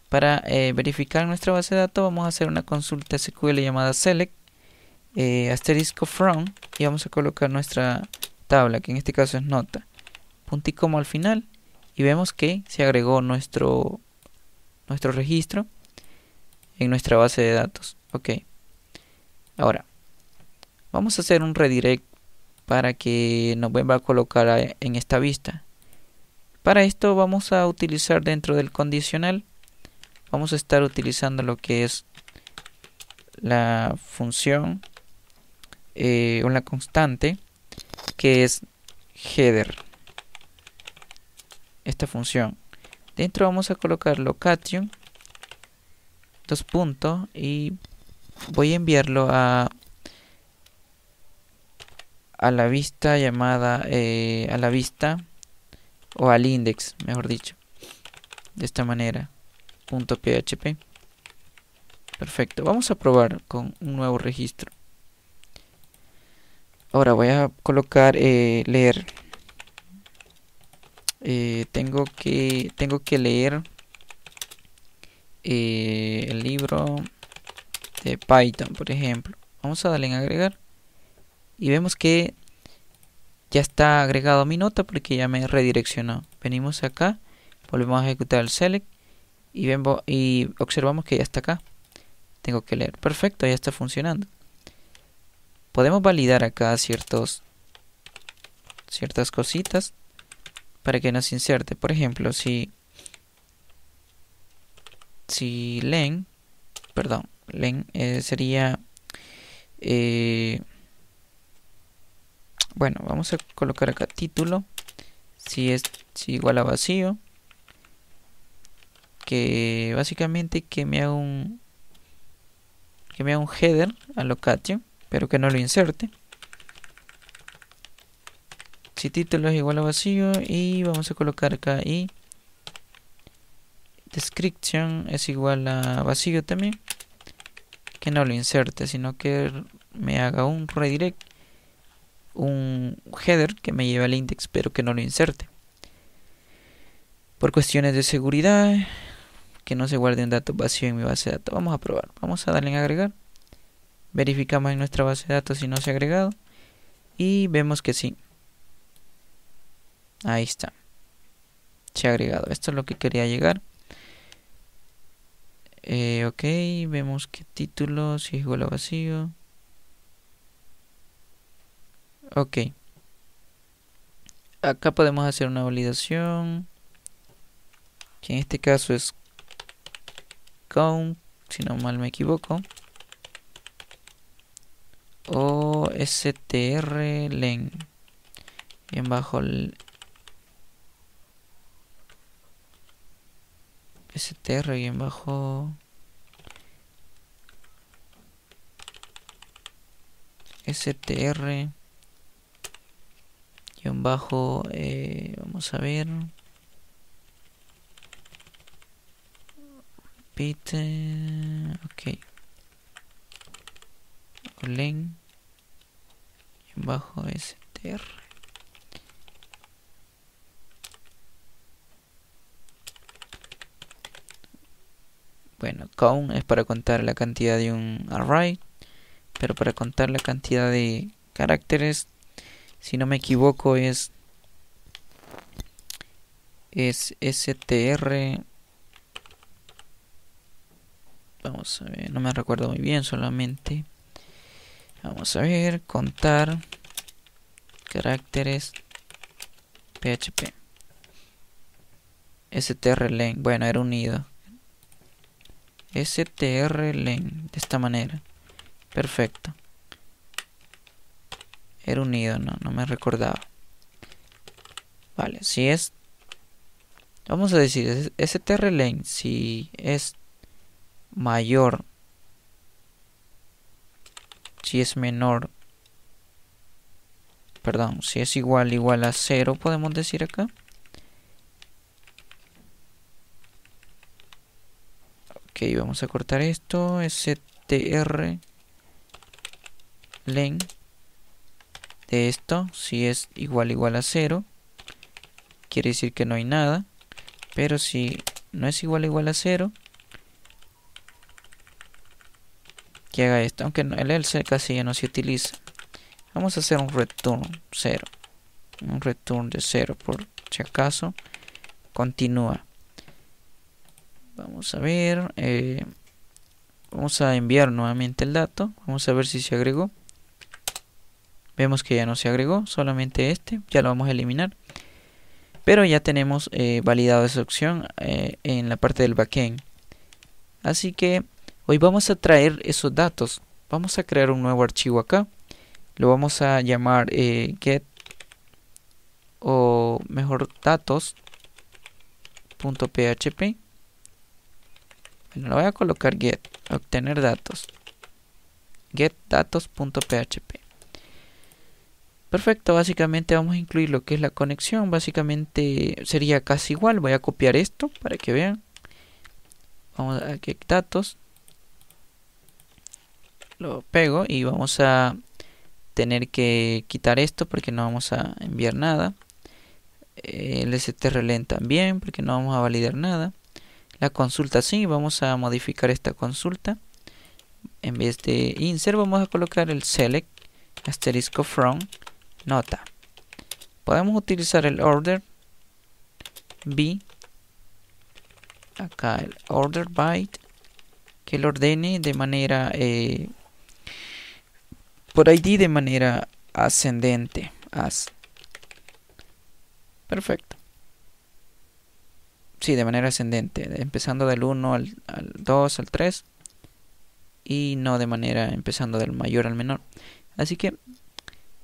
Para eh, verificar nuestra base de datos vamos a hacer una consulta SQL llamada select eh, asterisco from y vamos a colocar nuestra tabla que en este caso es nota. Punto al final y vemos que se agregó nuestro nuestro registro en nuestra base de datos. Ok. Ahora, vamos a hacer un redirect para que nos vuelva a colocar en esta vista. Para esto vamos a utilizar dentro del condicional, vamos a estar utilizando lo que es la función eh, una constante que es header. Esta función. Dentro vamos a colocar location dos puntos y voy a enviarlo a a la vista llamada eh, a la vista o al index mejor dicho. De esta manera punto php perfecto vamos a probar con un nuevo registro. Ahora voy a colocar eh, leer. Eh, tengo que tengo que leer el libro de Python por ejemplo. Vamos a darle en agregar y vemos que ya está agregado mi nota porque ya me redireccionó. Venimos acá, volvemos a ejecutar el select y, vemos, y observamos que ya está acá. Tengo que leer. Perfecto, ya está funcionando. Podemos validar acá ciertos ciertas cositas para que nos inserte. Por ejemplo, si si len, perdón, len eh, sería eh, bueno vamos a colocar acá título. Si es igual a vacío. Que básicamente que me haga un que me haga un header a location pero que no lo inserte. Si título es igual a vacío y vamos a colocar acá y description es igual a vacío también. Que no lo inserte sino que me haga un redirect un header que me lleve al index pero que no lo inserte. Por cuestiones de seguridad, que no se guarde un dato vacío en mi base de datos. Vamos a probar. Vamos a darle en agregar. Verificamos en nuestra base de datos si no se ha agregado. Y vemos que sí. Ahí está. Se ha agregado. Esto es lo que quería llegar. Eh, ok, vemos que título, si es igual a vacío. Ok. Acá podemos hacer una validación. Que en este caso es count, si no mal me equivoco. O str len. Bien bajo el str bien bajo str guion bajo eh, vamos a ver. Repeat ok. Len guion bajo str bueno count es para contar la cantidad de un array pero para contar la cantidad de caracteres si no me equivoco es es str vamos a ver no me recuerdo muy bien solamente vamos a ver contar caracteres php strlen bueno era unido strlen de esta manera. Perfecto era unido, no, no me recordaba. Vale, si es... Vamos a decir, strlen si es mayor, si es menor, perdón, si es igual igual a 0, podemos decir acá. Ok, vamos a cortar esto, str len de esto si es igual igual a 0 quiere decir que no hay nada pero si no es igual igual a 0 que haga esto aunque el else casi ya no se utiliza. Vamos a hacer un return 0 un return de 0 por si acaso continúa. Vamos a ver eh, vamos a enviar nuevamente el dato vamos a ver si se agregó vemos que ya no se agregó solamente este ya lo vamos a eliminar. Pero ya tenemos eh, validado esa opción eh, en la parte del backend. Así que hoy vamos a traer esos datos. Vamos a crear un nuevo archivo acá. Lo vamos a llamar eh, get o mejor datos.php bueno, lo voy a colocar get obtener datos. Get datos.php perfecto básicamente vamos a incluir lo que es la conexión básicamente sería casi igual voy a copiar esto para que vean. Vamos a get datos. Lo pego y vamos a tener que quitar esto porque no vamos a enviar nada. El strlen también porque no vamos a validar nada. La consulta sí vamos a modificar esta consulta. En vez de insert vamos a colocar el select asterisco from nota podemos utilizar el order b acá el order byte que lo ordene de manera eh, por ID de manera ascendente. As. Perfecto. Sí, de manera ascendente, empezando del 1 al, 2 al 3 y no de manera empezando del mayor al menor. Así que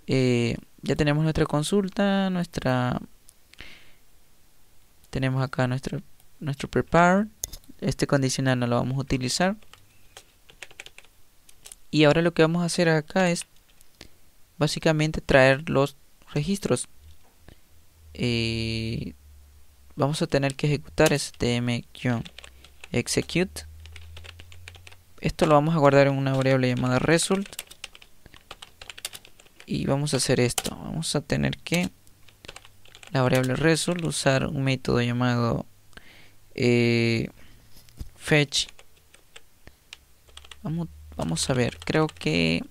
eh, ya tenemos nuestra consulta, nuestra tenemos acá nuestro nuestro prepare. Este condicional no lo vamos a utilizar. Y ahora lo que vamos a hacer acá es básicamente traer los registros. Eh, vamos a tener que ejecutar stm-execute esto lo vamos a guardar en una variable llamada result y vamos a hacer esto vamos a tener que la variable result usar un método llamado eh, fetch vamos Vamos a ver, creo que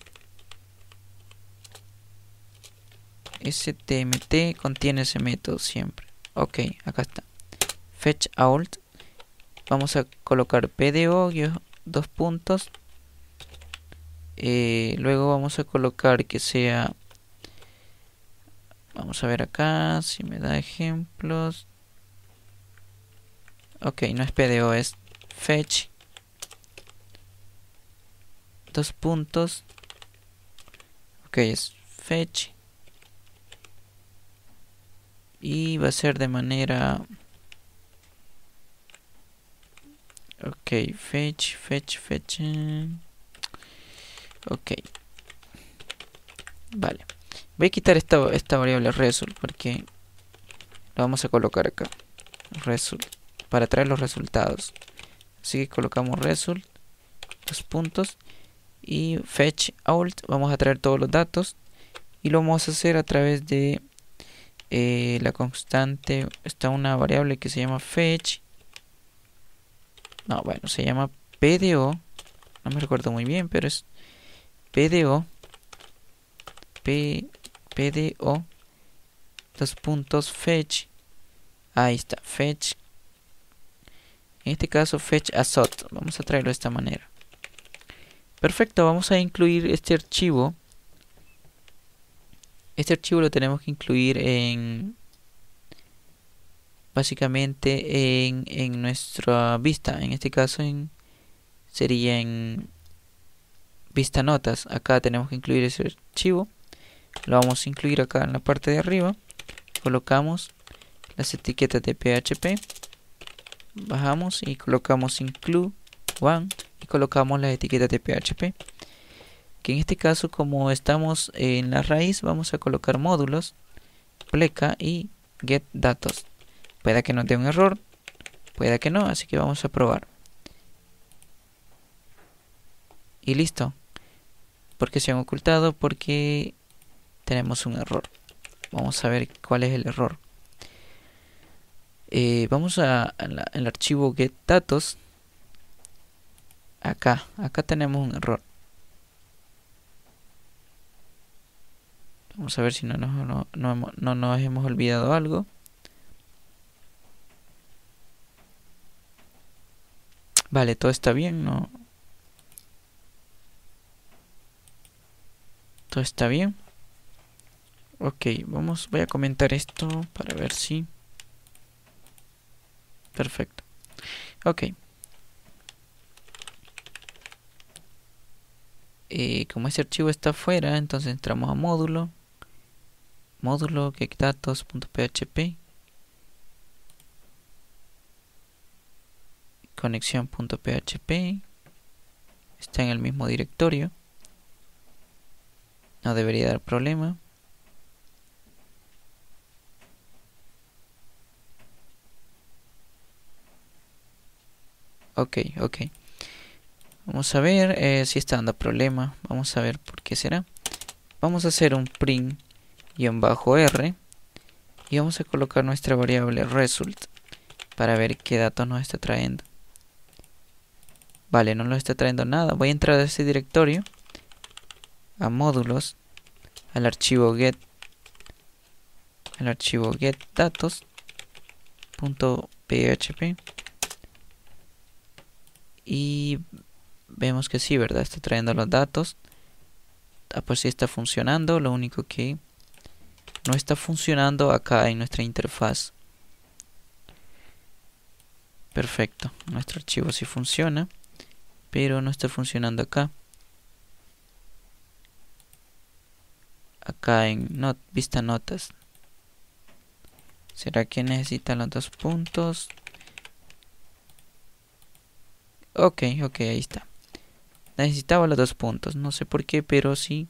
stmt contiene ese método siempre. Ok, acá está. Fetch alt. Vamos a colocar pdo, dos puntos. Eh, luego vamos a colocar que sea... Vamos a ver acá si me da ejemplos. Ok, no es pdo, es fetch. Dos puntos. Ok es fetch. Y va a ser de manera ok fetch fetch fetch ok. Vale. Voy a quitar esta, esta variable result porque lo vamos a colocar acá. Result para traer los resultados. Así que colocamos result dos puntos y fetch alt vamos a traer todos los datos y lo vamos a hacer a través de eh, la constante está una variable que se llama fetch no bueno se llama pdo no me recuerdo muy bien pero es pdo p, pdo dos puntos fetch ahí está fetch en este caso fetch asot vamos a traerlo de esta manera Perfecto, vamos a incluir este archivo. Este archivo lo tenemos que incluir en básicamente en, en nuestra vista. En este caso en, sería en vista notas. Acá tenemos que incluir ese archivo. Lo vamos a incluir acá en la parte de arriba. Colocamos las etiquetas de PHP. Bajamos y colocamos include one colocamos las etiquetas de PHP que en este caso como estamos en la raíz vamos a colocar módulos pleca y get datos pueda que nos dé un error pueda que no así que vamos a probar y listo porque se han ocultado porque tenemos un error vamos a ver cuál es el error eh, vamos a, al archivo get datos acá, acá tenemos un error. Vamos a ver si no nos, no, no, no nos hemos olvidado algo. Vale, todo está bien, ¿no? Está bien. Ok, vamos, voy a comentar esto para ver si... Perfecto. Ok. Eh, como ese archivo está afuera, entonces entramos a módulo. Módulo getDatos.php. Conexión.php. Está en el mismo directorio. No debería dar problema. Ok, ok. Vamos a ver eh, si está dando problema. Vamos a ver por qué será. Vamos a hacer un print bajo r y vamos a colocar nuestra variable result para ver qué datos nos está trayendo. Vale, no nos está trayendo nada. Voy a entrar a ese directorio a módulos, al archivo get, al archivo get datos .php y vemos que sí, ¿verdad? Está trayendo los datos. Ah, pues sí está funcionando. Lo único que no está funcionando acá en nuestra interfaz. Perfecto. Nuestro archivo sí funciona. Pero no está funcionando acá. Acá en not, vista notas. ¿Será que necesita los dos puntos? Ok, ok, ahí está. Necesitaba los dos puntos. No sé por qué, pero sí.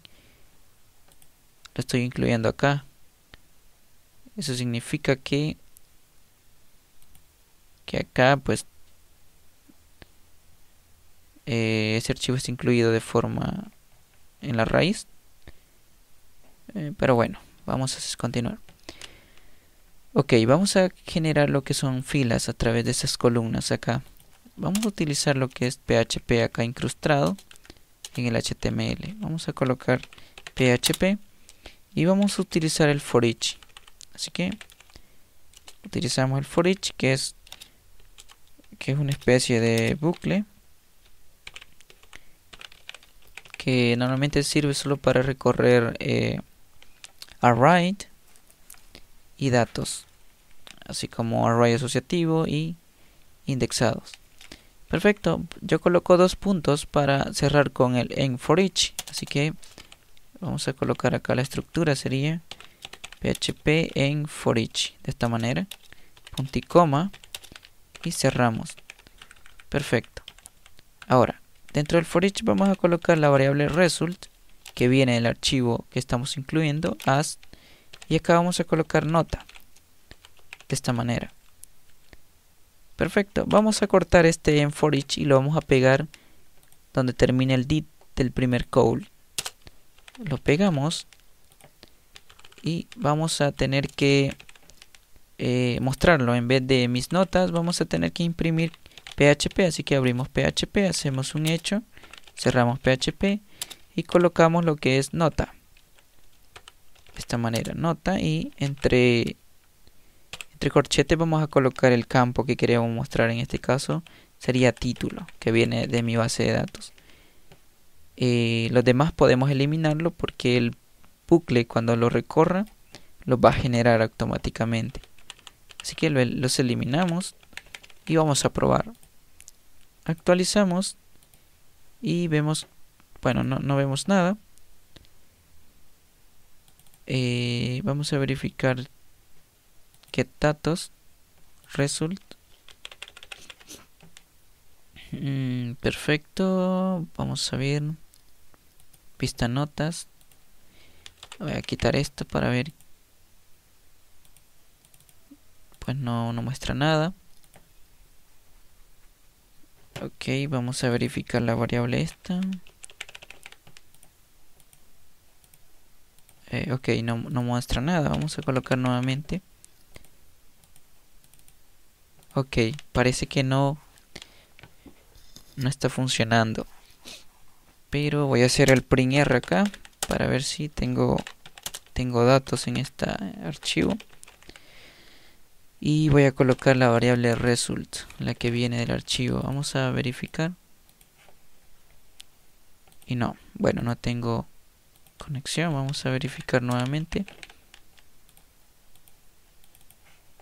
Lo estoy incluyendo acá. Eso significa que... Que acá, pues... Eh, ese archivo está incluido de forma... En la raíz. Eh, pero bueno, vamos a continuar. Ok, vamos a generar lo que son filas a través de esas columnas acá. Vamos a utilizar lo que es PHP acá incrustado en el HTML. Vamos a colocar PHP y vamos a utilizar el for each. Así que utilizamos el for each que es que es una especie de bucle que normalmente sirve solo para recorrer eh, array y datos, así como array asociativo y indexados. Perfecto, yo coloco dos puntos para cerrar con el en for each, así que vamos a colocar acá la estructura sería php en for each de esta manera, punto y coma y cerramos. Perfecto. Ahora, dentro del for each vamos a colocar la variable result que viene del archivo que estamos incluyendo as y acá vamos a colocar nota de esta manera. Perfecto vamos a cortar este en for each y lo vamos a pegar donde termina el dit del primer call lo pegamos y vamos a tener que eh, mostrarlo. En vez de mis notas vamos a tener que imprimir PHP así que abrimos PHP hacemos un hecho cerramos PHP y colocamos lo que es nota. De esta manera nota y entre entre corchetes vamos a colocar el campo que queremos mostrar en este caso. Sería título que viene de mi base de datos. Eh, los demás podemos eliminarlo porque el bucle cuando lo recorra lo va a generar automáticamente. Así que los eliminamos y vamos a probar. Actualizamos y vemos bueno, no, vemos nada. Eh, vamos a verificar qué datos result. Mm, perfecto. Vamos a ver. Vista notas. Voy a quitar esto para ver. Pues no, no muestra nada. Ok, vamos a verificar la variable esta. Eh, ok, no, no muestra nada. Vamos a colocar nuevamente. Ok, parece que no no está funcionando. Pero voy a hacer el print R acá para ver si tengo tengo datos en este archivo. y voy a colocar la variable result la que viene del archivo vamos a verificar y no bueno no tengo conexión vamos a verificar nuevamente.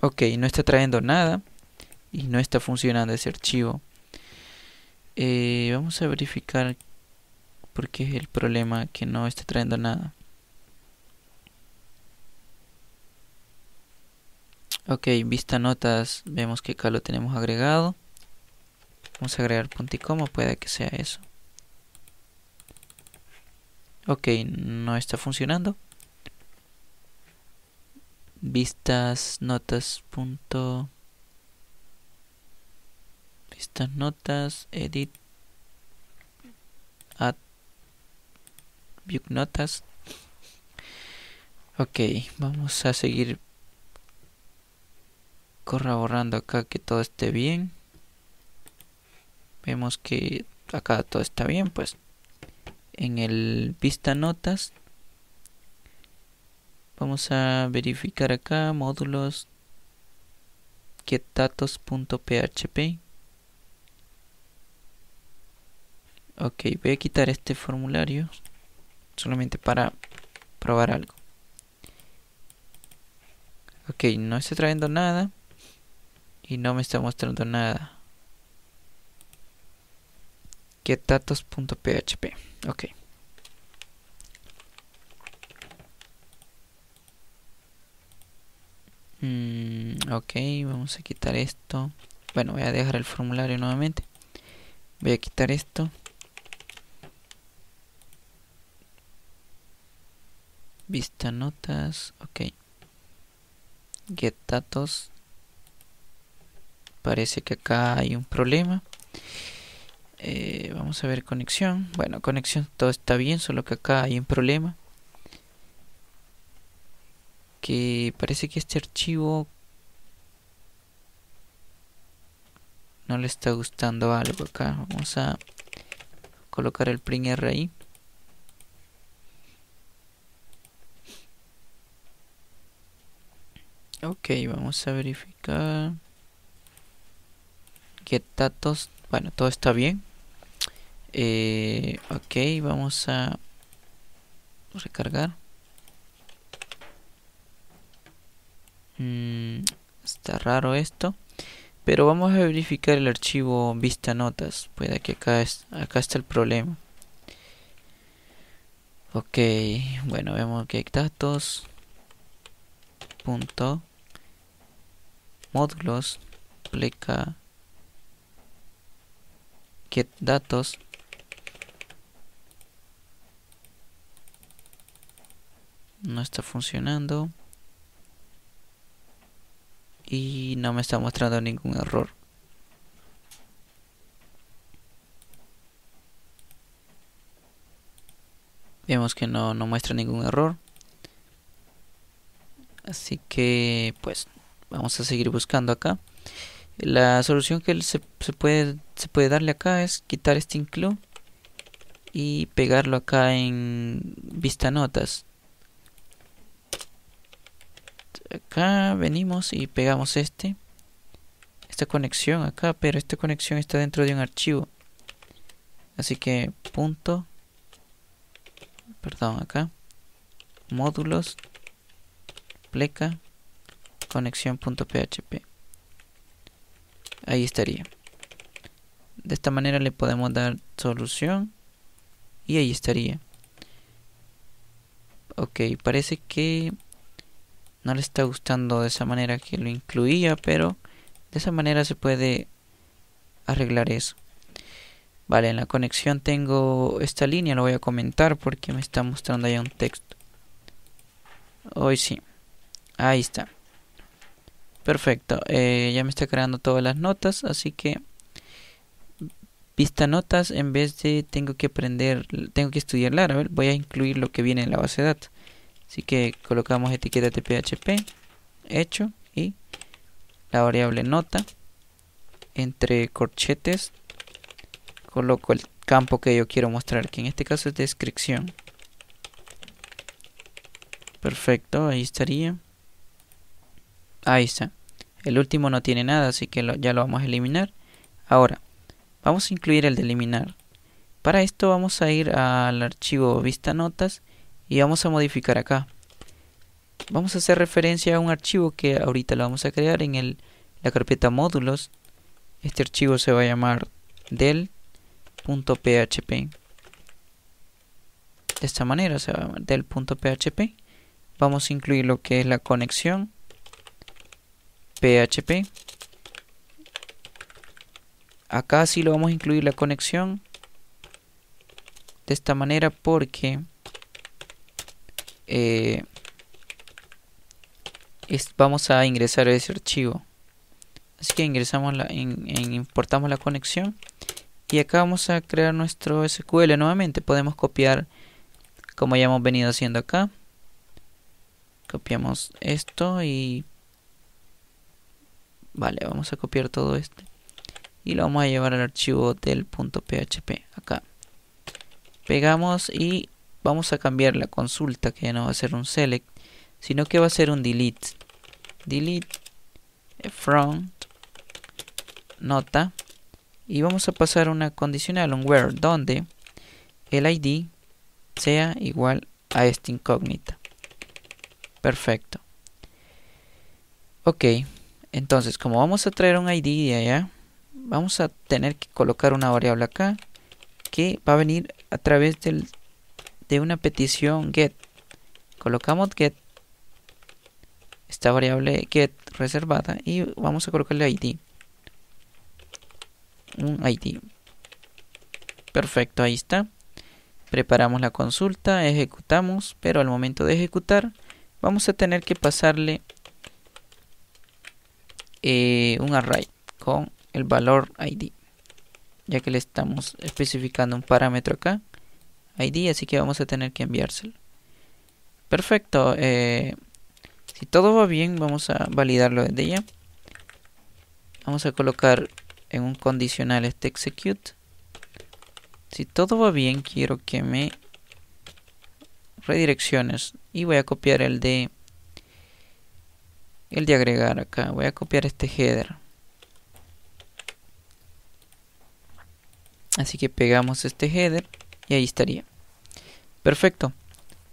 Ok no está trayendo nada y no está funcionando ese archivo. Eh, vamos a verificar por qué es el problema que no está trayendo nada. Ok vista notas vemos que acá lo tenemos agregado. Vamos a agregar punto y coma puede que sea eso ok no está funcionando. Vistas notas punto. Vistas notas edit. Add. View notas. Ok vamos a seguir corroborando acá que todo esté bien. Vemos que acá todo está bien pues en el vista notas. Vamos a verificar acá módulos getDatos.php ok voy a quitar este formulario solamente para probar algo. Ok no está trayendo nada y no me está mostrando nada. getDatos.php ok. Mm, vamos a quitar esto. Bueno voy a dejar el formulario nuevamente. Voy a quitar esto. Vista notas ok. Get datos. Parece que acá hay un problema eh, vamos a ver conexión. Bueno conexión todo está bien solo que acá hay un problema. Que parece que este archivo no le está gustando algo acá. Vamos a colocar el print R ahí. Ok vamos a verificar. Get datos. Bueno todo está bien eh, ok vamos a recargar. Mm, está raro esto. Pero vamos a verificar el archivo vista notas. Puede que acá es acá está el problema. Ok bueno vemos que datos. Punto. Módulos. Pleca. Get datos no está funcionando. Y no me está mostrando ningún error. Vemos que no, no muestra ningún error. Así que pues vamos a seguir buscando acá. La solución que se, se, puede, se puede darle acá es quitar este include y pegarlo acá en vista notas. Acá venimos y pegamos este. Esta conexión acá, pero esta conexión está dentro de un archivo. Así que punto. Perdón, acá. Módulos. Pleca. Conexión.php ahí estaría de esta manera le podemos dar solución y ahí estaría ok parece que no le está gustando de esa manera que lo incluía pero de esa manera se puede arreglar eso. Vale en la conexión tengo esta línea lo voy a comentar porque me está mostrando ya un texto. Hoy sí. Ahí está. Perfecto, eh, ya me está creando todas las notas, así que vista notas en vez de tengo que aprender, tengo que estudiar Laravel, voy a incluir lo que viene en la base de datos. Así que colocamos etiqueta de PHP, hecho, y la variable nota entre corchetes coloco el campo que yo quiero mostrar, que en este caso es descripción. Perfecto, ahí estaría. Ahí está. El último no tiene nada, así que ya lo vamos a eliminar. Ahora, vamos a incluir el de eliminar. Para esto vamos a ir al archivo vista notas y vamos a modificar acá. Vamos a hacer referencia a un archivo que ahorita lo vamos a crear en el, la carpeta módulos. Este archivo se va a llamar del.php. De esta manera se va a llamar del.php. Vamos a incluir lo que es la conexión PHP. Acá sí lo vamos a incluir la conexión de esta manera porque eh, vamos a ingresar ese archivo. Así que ingresamos la, importamos la conexión y acá vamos a crear nuestro SQL nuevamente. Podemos copiar como ya hemos venido haciendo acá. Copiamos esto y vale vamos a copiar todo esto y lo vamos a llevar al archivo del php acá. Pegamos y vamos a cambiar la consulta que ya no va a ser un select sino que va a ser un delete. Delete from nota y vamos a pasar una condicional un where donde el id sea igual a esta incógnita. Perfecto. Ok entonces como vamos a traer un id de allá vamos a tener que colocar una variable acá que va a venir a través del, de una petición get. Colocamos get, esta variable get reservada y vamos a colocarle id. Un id. Perfecto, ahí está. Preparamos la consulta, ejecutamos, pero al momento de ejecutar vamos a tener que pasarle eh, un array con el valor id ya que le estamos especificando un parámetro acá id así que vamos a tener que enviárselo. Perfecto eh, si todo va bien vamos a validarlo desde ya vamos a colocar en un condicional este execute. Si todo va bien quiero que me redirecciones y voy a copiar el de el de agregar acá. Voy a copiar este header. Así que pegamos este header ahí estaría. Perfecto.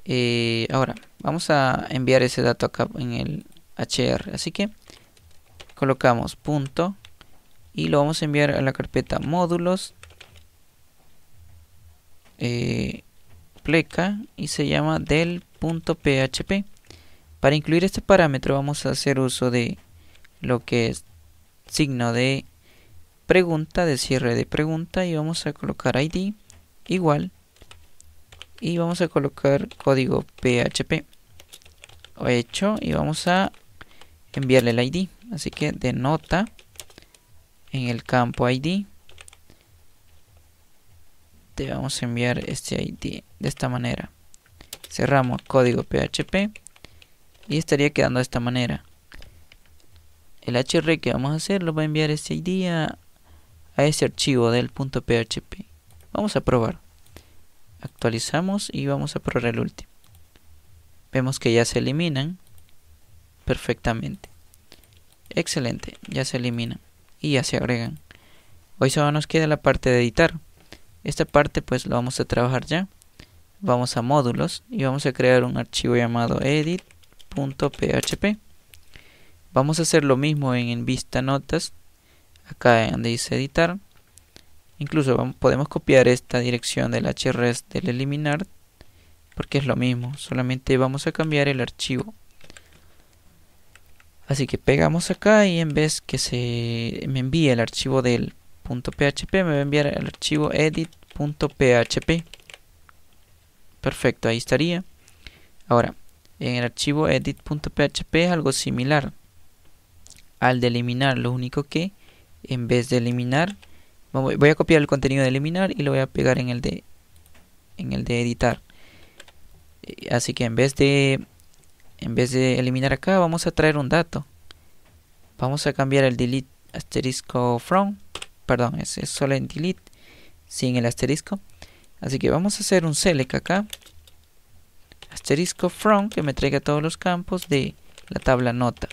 Eh, ahora vamos a enviar ese dato acá en el hr así que colocamos punto y lo vamos a enviar a la carpeta módulos eh, pleca y se llama del punto php para incluir este parámetro vamos a hacer uso de lo que es signo de pregunta de cierre de pregunta y vamos a colocar id igual. Y vamos a colocar código php hecho. Y vamos a enviarle el id así que denota en el campo id te vamos a enviar este id de esta manera. Cerramos código php y estaría quedando de esta manera. El hr que vamos a hacer lo va a enviar este id a a ese archivo del .php. Vamos a probar. Actualizamos y vamos a probar el último. Vemos que ya se eliminan perfectamente. Excelente, ya se eliminan y ya se agregan. Hoy solo nos queda la parte de editar. Esta parte pues lo vamos a trabajar ya. Vamos a módulos y vamos a crear un archivo llamado edit.php. Vamos a hacer lo mismo en, en vista notas acá donde dice editar incluso podemos copiar esta dirección del hrs del eliminar porque es lo mismo solamente vamos a cambiar el archivo. Así que pegamos acá y en vez que se me envíe el archivo del .php me va a enviar el archivo edit.php perfecto ahí estaría. Ahora en el archivo edit.php es algo similar al de eliminar lo único que en vez de eliminar voy a copiar el contenido de eliminar y lo voy a pegar en el de en el de editar. Eh, así que en vez de en vez de eliminar acá vamos a traer un dato. Vamos a cambiar el delete asterisco from perdón es, solo en delete sin el asterisco. Así que vamos a hacer un select acá. Asterisco from que me traiga todos los campos de la tabla nota.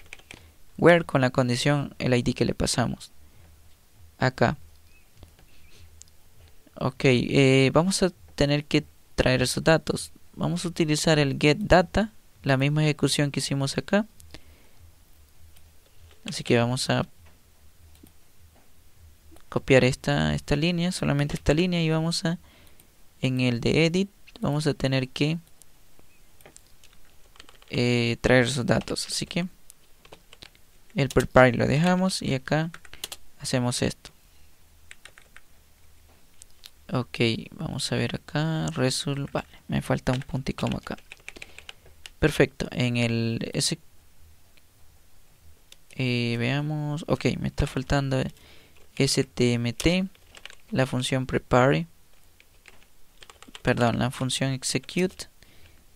Where con la condición el id que le pasamos. Acá ok eh, vamos a tener que traer esos datos. Vamos a utilizar el get data la misma ejecución que hicimos acá. Así que vamos a copiar esta, esta línea solamente esta línea y vamos a en el de edit vamos a tener que eh, traer esos datos. Así que el prepare lo dejamos y acá hacemos esto ok vamos a ver acá. Result vale me falta un punto acá. Perfecto en el ese eh, veamos. Ok me está faltando stmt la función prepare perdón la función execute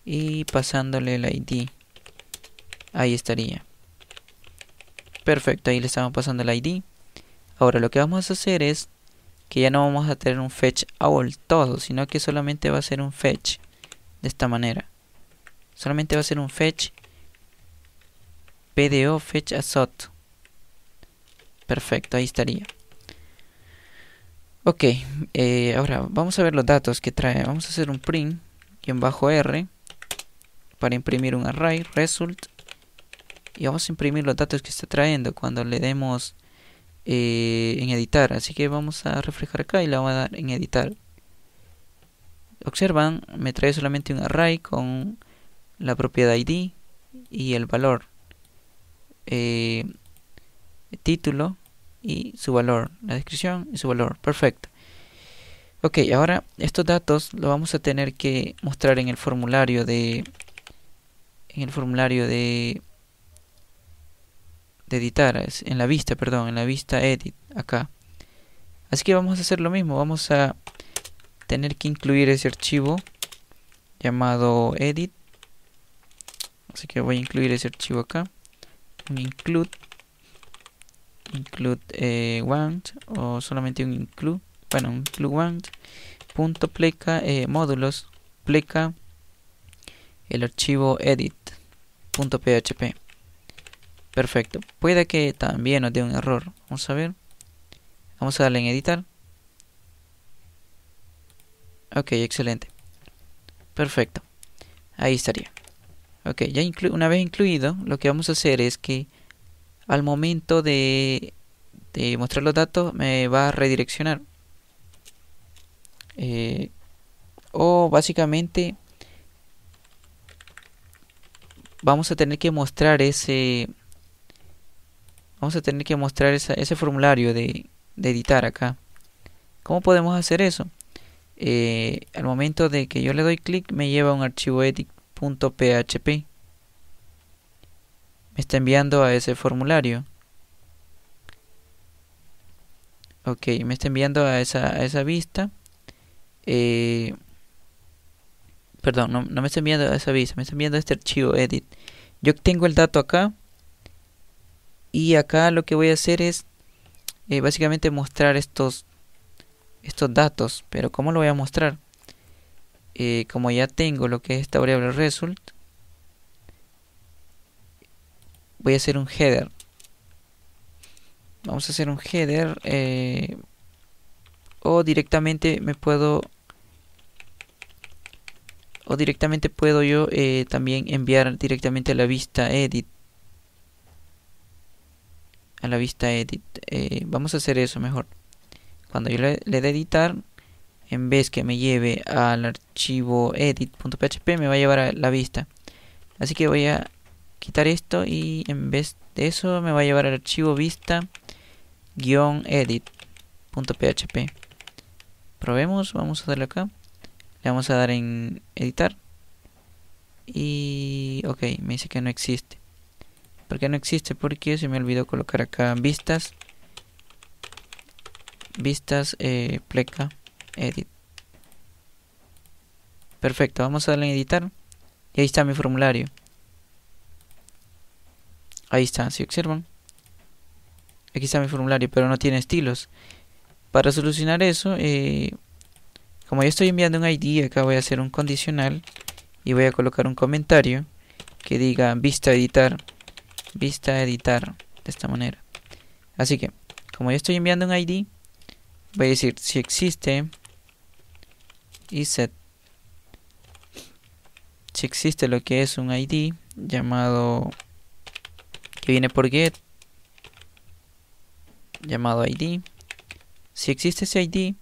y pasándole el id ahí estaría. Perfecto ahí le estamos pasando el id ahora lo que vamos a hacer es que ya no vamos a tener un fetch all todo, sino que solamente va a ser un fetch de esta manera. Solamente va a ser un fetch PDO fetch asot. Perfecto, ahí estaría. Ok, eh, ahora vamos a ver los datos que trae. Vamos a hacer un print bajo R para imprimir un array result y vamos a imprimir los datos que está trayendo cuando le demos eh, en editar. Así que vamos a reflejar acá y la vamos a dar en editar. Observan me trae solamente un array con la propiedad id y el valor eh, título y su valor la descripción y su valor. Perfecto. Ok ahora estos datos lo vamos a tener que mostrar en el formulario de en el formulario de de editar, en la vista, perdón, en la vista edit, acá. Así que vamos a hacer lo mismo, vamos a tener que incluir ese archivo llamado edit. Así que voy a incluir ese archivo acá. Un include include eh, want o solamente un include bueno un include want punto pleca eh, módulos pleca el archivo edit punto php Perfecto. Puede que también nos dé un error. Vamos a ver. Vamos a darle en editar. Ok, excelente. Perfecto. Ahí estaría. Ok, ya una vez incluido, lo que vamos a hacer es que al momento de, de mostrar los datos me va a redireccionar. Eh, o básicamente vamos a tener que mostrar ese vamos a tener que mostrar ese formulario de, editar acá. ¿Cómo podemos hacer eso? Eh, al momento de que yo le doy clic me lleva a un archivo edit.php. Me está enviando a ese formulario. Ok, me está enviando a esa, esa vista. Eh, perdón, no, no me está enviando a esa vista, me está enviando a este archivo edit. Yo tengo el dato acá y acá lo que voy a hacer es eh, básicamente mostrar estos estos datos pero cómo lo voy a mostrar eh, como ya tengo lo que es esta variable result voy a hacer un header. Vamos a hacer un header eh, o directamente me puedo o directamente puedo yo también enviar directamente a la vista edit a la vista edit. Eh, vamos a hacer eso mejor. Cuando yo le, le dé editar, en vez que me lleve al archivo edit.php, me va a llevar a la vista. Así que voy a quitar esto y en vez de eso me va a llevar al archivo vista-edit.php. Probemos, vamos a darle acá. Le vamos a dar en editar. Y ok, me dice que no existe. ¿Por qué no existe? Porque se me olvidó colocar acá vistas. Vistas, eh, pleca, edit. Perfecto, vamos a darle en editar. Y ahí está mi formulario. Ahí está, si observan. Aquí está mi formulario, pero no tiene estilos. Para solucionar eso, eh, como yo estoy enviando un ID, acá voy a hacer un condicional y voy a colocar un comentario que diga vista editar vista editar de esta manera. Así que como yo estoy enviando un ID voy a decir si existe y set. Si existe lo que es un ID llamado que viene por get llamado ID si existe ese ID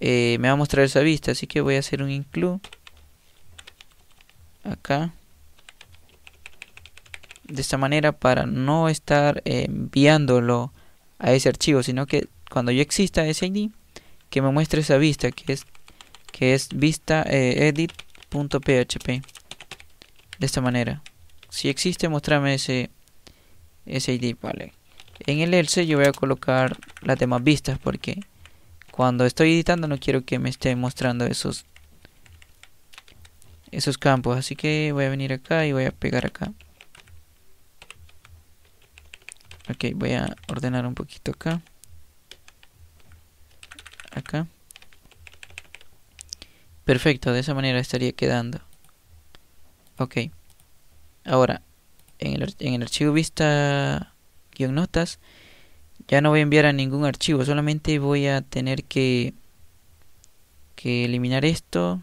eh, me va a mostrar esa vista así que voy a hacer un include acá de esta manera para no estar enviándolo a ese archivo sino que cuando ya exista ese ID que me muestre esa vista que es que es vista eh, edit.php de esta manera. Si existe mostrarme ese ese ID vale. En el else yo voy a colocar las demás vistas porque cuando estoy editando no quiero que me esté mostrando esos esos campos. Así que voy a venir acá y voy a pegar acá ok voy a ordenar un poquito acá. Acá. Perfecto de esa manera estaría quedando. Ok. Ahora en el, en el archivo vista guion notas ya no voy a enviar a ningún archivo solamente voy a tener que que eliminar esto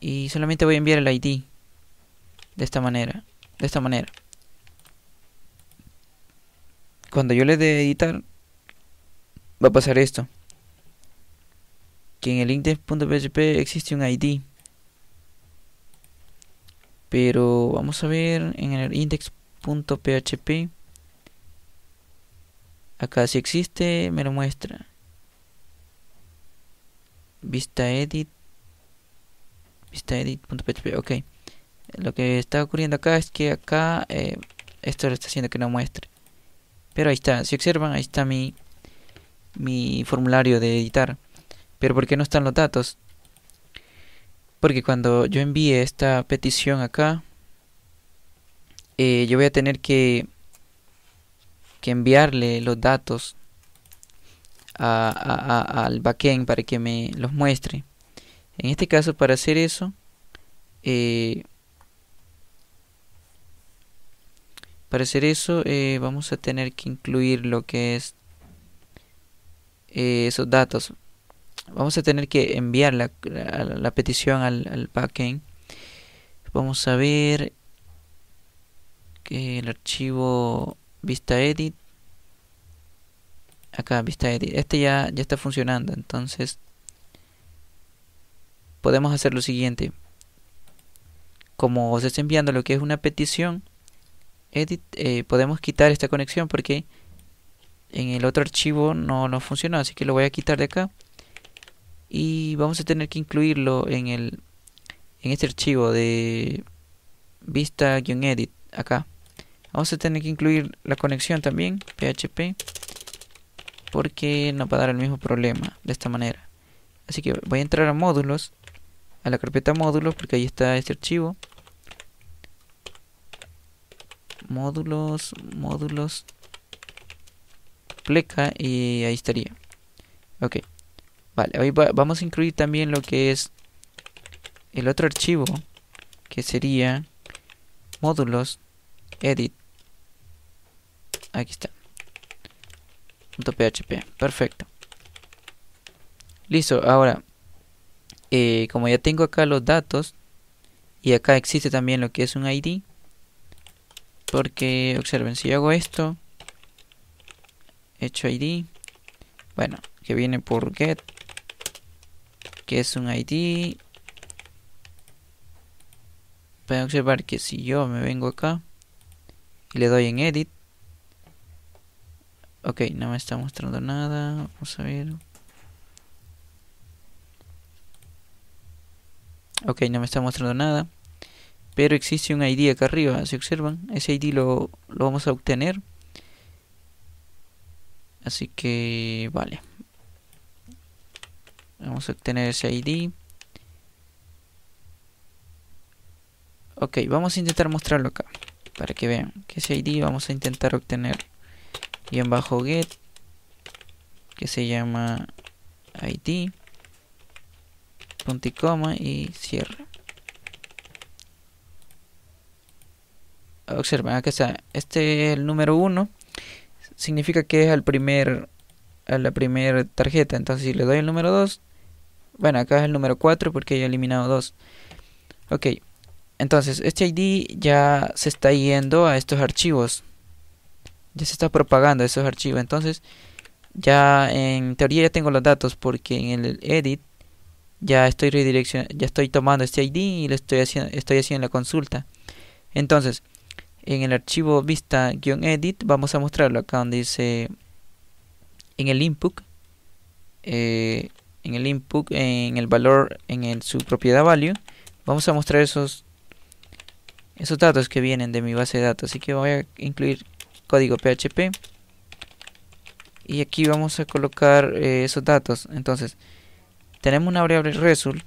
y solamente voy a enviar el ID de esta manera de esta manera cuando yo le dé editar va a pasar esto. Que en el index.php existe un ID pero vamos a ver en el index.php acá si existe me lo muestra. Vista edit. Vista edit.php ok. Lo que está ocurriendo acá es que acá eh, esto lo está haciendo que no muestre pero ahí está si observan ahí está mi mi formulario de editar pero ¿por qué no están los datos? porque cuando yo envíe esta petición acá eh, yo voy a tener que que enviarle los datos a, al backend para que me los muestre en este caso para hacer eso eh, para hacer eso eh, vamos a tener que incluir lo que es eh, esos datos. Vamos a tener que enviar la, petición al, backend. Vamos a ver que el archivo vista edit acá vista edit este ya, ya está funcionando entonces podemos hacer lo siguiente. Como se está enviando lo que es una petición edit eh, podemos quitar esta conexión porque en el otro archivo no, no funcionó así que lo voy a quitar de acá. Y vamos a tener que incluirlo en el en este archivo de vista-edit acá. Vamos a tener que incluir la conexión también php porque nos va a dar el mismo problema de esta manera. Así que voy a entrar a módulos a la carpeta módulos porque ahí está este archivo módulos módulos pleca y ahí estaría ok vale hoy vamos a incluir también lo que es el otro archivo que sería módulos edit. Aquí está .php perfecto. Listo ahora eh, como ya tengo acá los datos y acá existe también lo que es un ID porque observen si hago esto hecho ID bueno que viene por get que es un ID pueden observar que si yo me vengo acá y le doy en edit ok no me está mostrando nada vamos a ver. Ok no me está mostrando nada pero existe un ID acá arriba si observan ese ID lo, lo vamos a obtener. Así que vale. Vamos a obtener ese ID ok vamos a intentar mostrarlo acá para que vean que ese ID vamos a intentar obtener y en bajo get que se llama ID punto y coma y cierre observen, acá está. Este es el número 1. Significa que es el primer, a la primera tarjeta. Entonces, si le doy el número 2, bueno, acá es el número 4 porque he eliminado 2. Ok, entonces este ID ya se está yendo a estos archivos. Ya se está propagando esos archivos. Entonces, ya en teoría ya tengo los datos porque en el edit ya estoy ya estoy tomando este ID y le estoy haciendo, estoy haciendo la consulta. Entonces, en el archivo vista-edit vamos a mostrarlo acá donde dice en el input eh, en el input en el valor en el, su propiedad value vamos a mostrar esos esos datos que vienen de mi base de datos. Así que voy a incluir código php y aquí vamos a colocar eh, esos datos. Entonces tenemos una variable result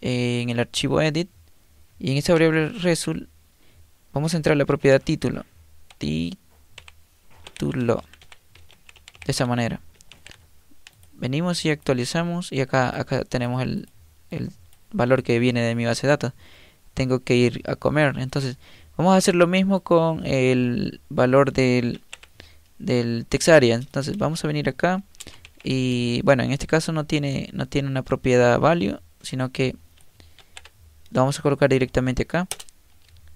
eh, en el archivo edit y en esa variable result vamos a entrar a la propiedad título. Título. De esa manera. Venimos y actualizamos y acá acá tenemos el, el valor que viene de mi base de datos. Tengo que ir a comer. Entonces vamos a hacer lo mismo con el valor del del texaria entonces vamos a venir acá y bueno en este caso no tiene no tiene una propiedad value sino que lo vamos a colocar directamente acá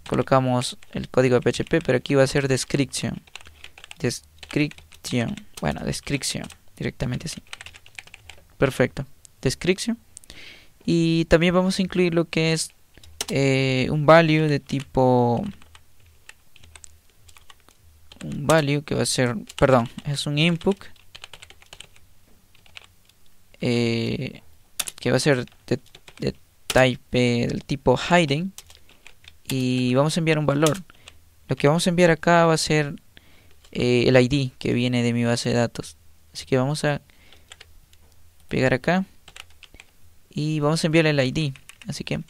colocamos el código de PHP pero aquí va a ser description description bueno description directamente así. Perfecto. Description y también vamos a incluir lo que es eh, un value de tipo un value que va a ser perdón es un input eh, que va a ser de, type del tipo hiding y vamos a enviar un valor. Lo que vamos a enviar acá va a ser eh, el ID que viene de mi base de datos. Así que vamos a pegar acá y vamos a enviar el ID así que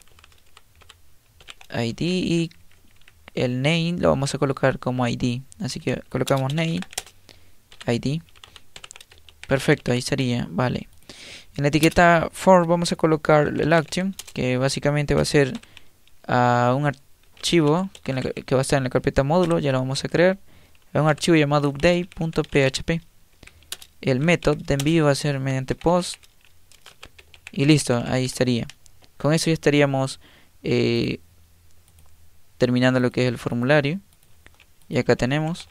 ID y el name lo vamos a colocar como ID así que colocamos name ID perfecto ahí sería vale. En la etiqueta for vamos a colocar el action, que básicamente va a ser a un archivo que, va a estar en la carpeta módulo, ya lo vamos a crear. un archivo llamado update.php. El método de envío va a ser mediante post. Y listo, ahí estaría. Con eso ya estaríamos eh, terminando lo que es el formulario. Y acá tenemos.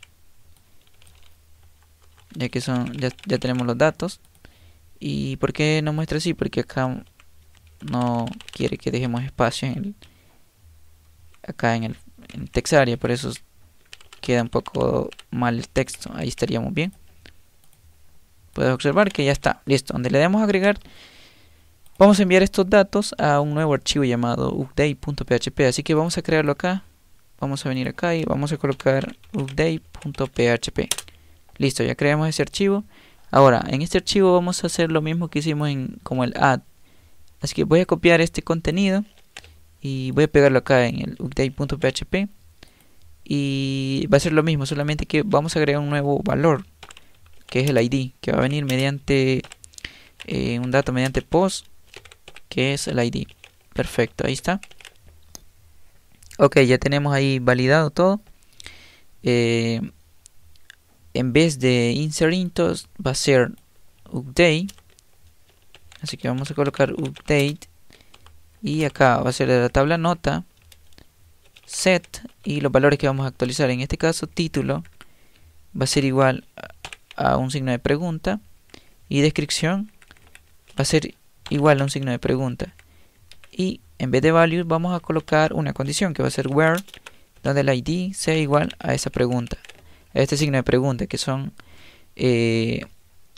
Ya que son, ya tenemos los datos. ¿Y por qué no muestra así? Porque acá no quiere que dejemos espacio en el, acá en el en text area, por eso queda un poco mal el texto. Ahí estaríamos bien. Puedes observar que ya está, listo. Donde le demos agregar, vamos a enviar estos datos a un nuevo archivo llamado update.php. Así que vamos a crearlo acá. Vamos a venir acá y vamos a colocar update.php. Listo, ya creamos ese archivo. Ahora, en este archivo vamos a hacer lo mismo que hicimos en como el add. Así que voy a copiar este contenido y voy a pegarlo acá en el update.php y va a ser lo mismo, solamente que vamos a agregar un nuevo valor que es el ID, que va a venir mediante eh, un dato mediante post, que es el ID. Perfecto, ahí está. Ok, ya tenemos ahí validado todo. Eh, en vez de insert intos va a ser update así que vamos a colocar update y acá va a ser la tabla nota set y los valores que vamos a actualizar. En este caso título va a ser igual a un signo de pregunta y descripción va a ser igual a un signo de pregunta. Y en vez de values vamos a colocar una condición que va a ser where donde el id sea igual a esa pregunta este signo de pregunta, que son eh,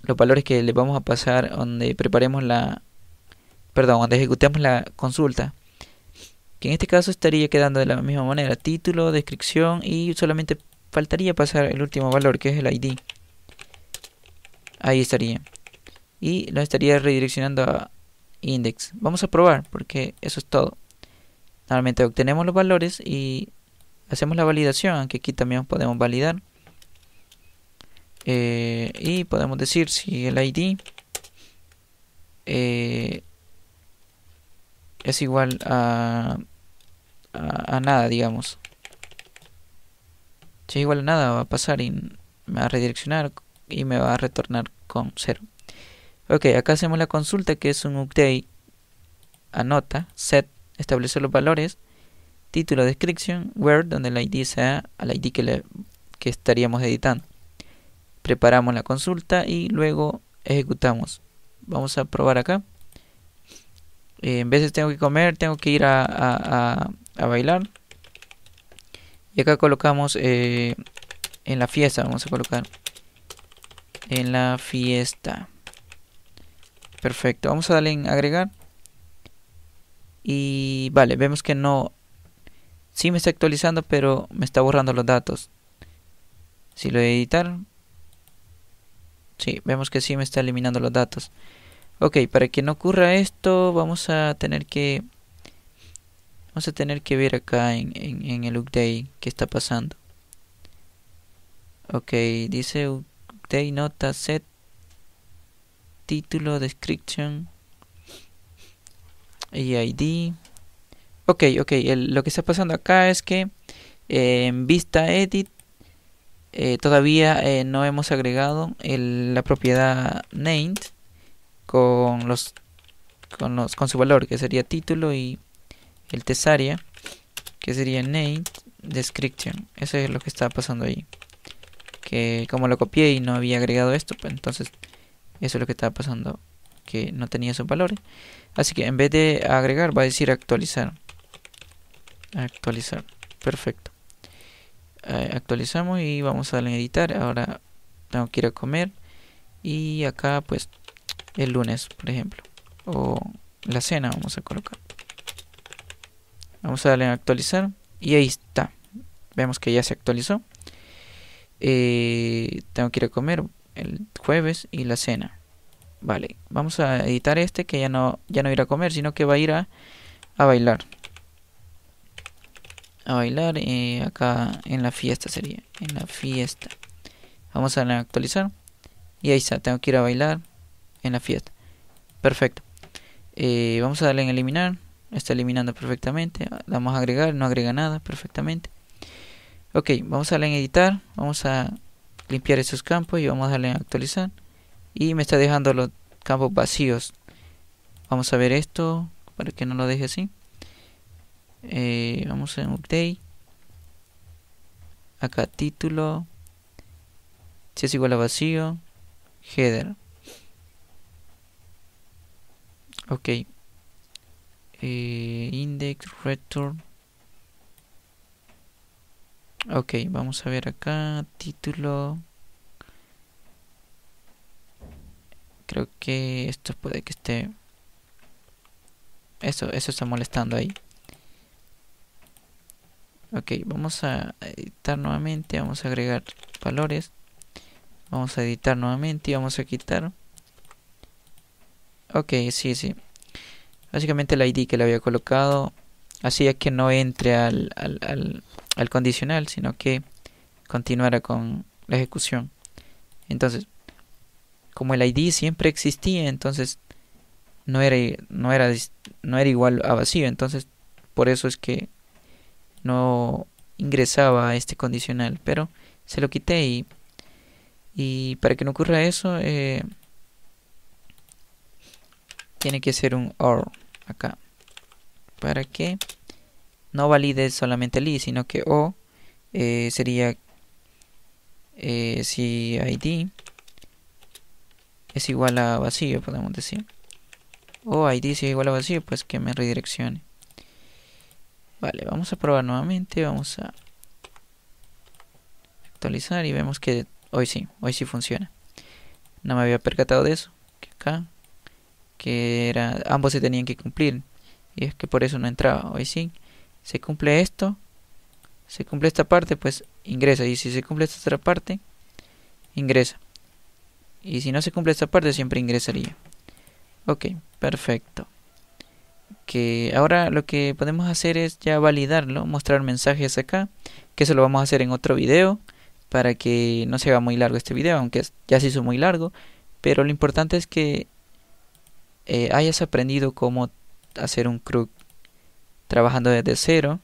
los valores que le vamos a pasar donde preparemos la, perdón, donde ejecutemos la consulta. Que en este caso estaría quedando de la misma manera, título, descripción y solamente faltaría pasar el último valor, que es el ID. Ahí estaría. Y lo estaría redireccionando a index. Vamos a probar, porque eso es todo. Normalmente obtenemos los valores y hacemos la validación, aunque aquí también podemos validar. Eh, y podemos decir si el ID eh, es igual a, a, nada, digamos. si es igual a nada va a pasar y me va a redireccionar y me va a retornar con 0. Ok, acá hacemos la consulta que es un update. Anota, set, establece los valores, título, description, word, donde la ID sea al ID que, le, que estaríamos editando. Preparamos la consulta y luego ejecutamos. Vamos a probar acá. Eh, en veces tengo que comer, tengo que ir a, a, a, bailar. Y acá colocamos eh, en la fiesta, vamos a colocar en la fiesta. Perfecto, vamos a darle en agregar. Y vale, vemos que no... Sí me está actualizando, pero me está borrando los datos. Si lo editar... Sí, vemos que sí me está eliminando los datos. Ok, para que no ocurra esto, vamos a tener que... Vamos a tener que ver acá en, en, el update qué está pasando. Ok, dice update nota set título, description y ID. Ok, ok, lo que está pasando acá es que en vista edit eh, todavía eh, no hemos agregado la propiedad named con los con los con su valor que sería título y el tesaria que sería named description eso es lo que está pasando ahí que como lo copié y no había agregado esto pues entonces eso es lo que estaba pasando, que no tenía esos valores. Así que en vez de agregar, va a decir actualizar. Actualizar. Perfecto. Eh, actualizamos y vamos a darle a editar. Ahora tengo que ir a comer. Y acá pues el lunes, por ejemplo. O la cena vamos a colocar. Vamos a darle a actualizar. Y ahí está. Vemos que ya se actualizó. Eh, tengo que ir a comer el jueves y la cena. Vale, vamos a editar este que ya no, ya no irá a comer, sino que va a ir a, a bailar. A bailar eh, acá en la fiesta sería, en la fiesta. Vamos a actualizar. Y ahí está, tengo que ir a bailar en la fiesta. Perfecto. Eh, vamos a darle en eliminar. Está eliminando perfectamente. Vamos a agregar, no agrega nada perfectamente. Ok, vamos a darle en editar. Vamos a limpiar esos campos y vamos a darle en actualizar y me está dejando los campos vacíos vamos a ver esto para que no lo deje así eh, vamos en update acá título si es igual a vacío header ok eh, index return Ok, vamos a ver acá, título. Creo que esto puede que esté... Eso, eso está molestando ahí. Ok, vamos a editar nuevamente, vamos a agregar valores. Vamos a editar nuevamente y vamos a quitar. Ok, sí, sí. Básicamente la ID que le había colocado hacía que no entre al, al al condicional, sino que continuara con la ejecución. Entonces, como el ID siempre existía, entonces no era no era no era igual a vacío, entonces por eso es que no ingresaba a este condicional, pero se lo quité y y para que no ocurra eso eh, tiene que ser un OR acá para que no valide solamente el i, sino que o eh, sería eh, si id es igual a vacío, podemos decir. O id si es igual a vacío, pues que me redireccione. Vale, vamos a probar nuevamente, vamos a actualizar y vemos que hoy sí, hoy sí funciona. No me había percatado de eso, que acá, que era, ambos se tenían que cumplir. Y es que por eso no entraba, hoy sí se cumple esto, se cumple esta parte, pues ingresa. Y si se cumple esta otra parte, ingresa. Y si no se cumple esta parte, siempre ingresaría. Ok, perfecto. Que ahora lo que podemos hacer es ya validarlo, mostrar mensajes acá. Que eso lo vamos a hacer en otro video para que no se haga muy largo este video, aunque ya se hizo muy largo. Pero lo importante es que eh, hayas aprendido cómo hacer un CRUD trabajando desde cero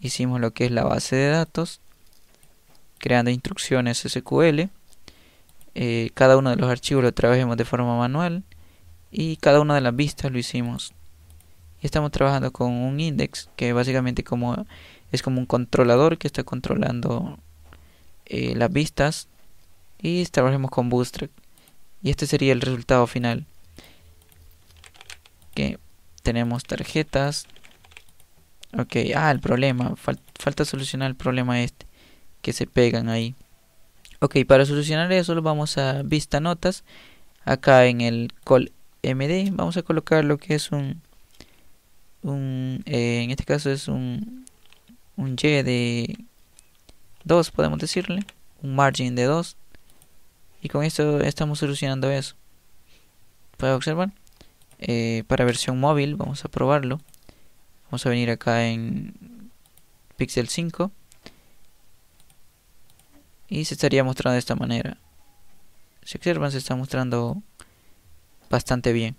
hicimos lo que es la base de datos creando instrucciones SQL. Eh, cada uno de los archivos lo trabajemos de forma manual y cada una de las vistas lo hicimos. Y estamos trabajando con un index que básicamente como es como un controlador que está controlando eh, las vistas y trabajemos con Bootstrap y este sería el resultado final tenemos tarjetas. Ok ah el problema falta solucionar el problema este que se pegan ahí. Ok para solucionar eso lo vamos a vista notas acá en el col md vamos a colocar lo que es un un eh, en este caso es un un y de 2 podemos decirle un margin de 2 y con esto estamos solucionando eso. Puede observar eh, para versión móvil vamos a probarlo. Vamos a venir acá en pixel 5 y se estaría mostrando de esta manera. Si observan se está mostrando bastante bien.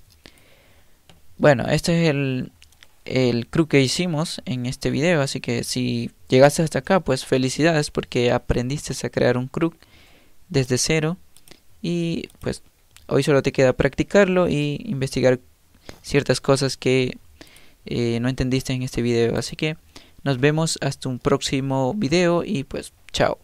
Bueno este es el el crew que hicimos en este video así que si llegaste hasta acá pues felicidades porque aprendiste a crear un crew desde cero. Y pues hoy solo te queda practicarlo y investigar ciertas cosas que eh, no entendiste en este video. Así que nos vemos hasta un próximo video y pues chao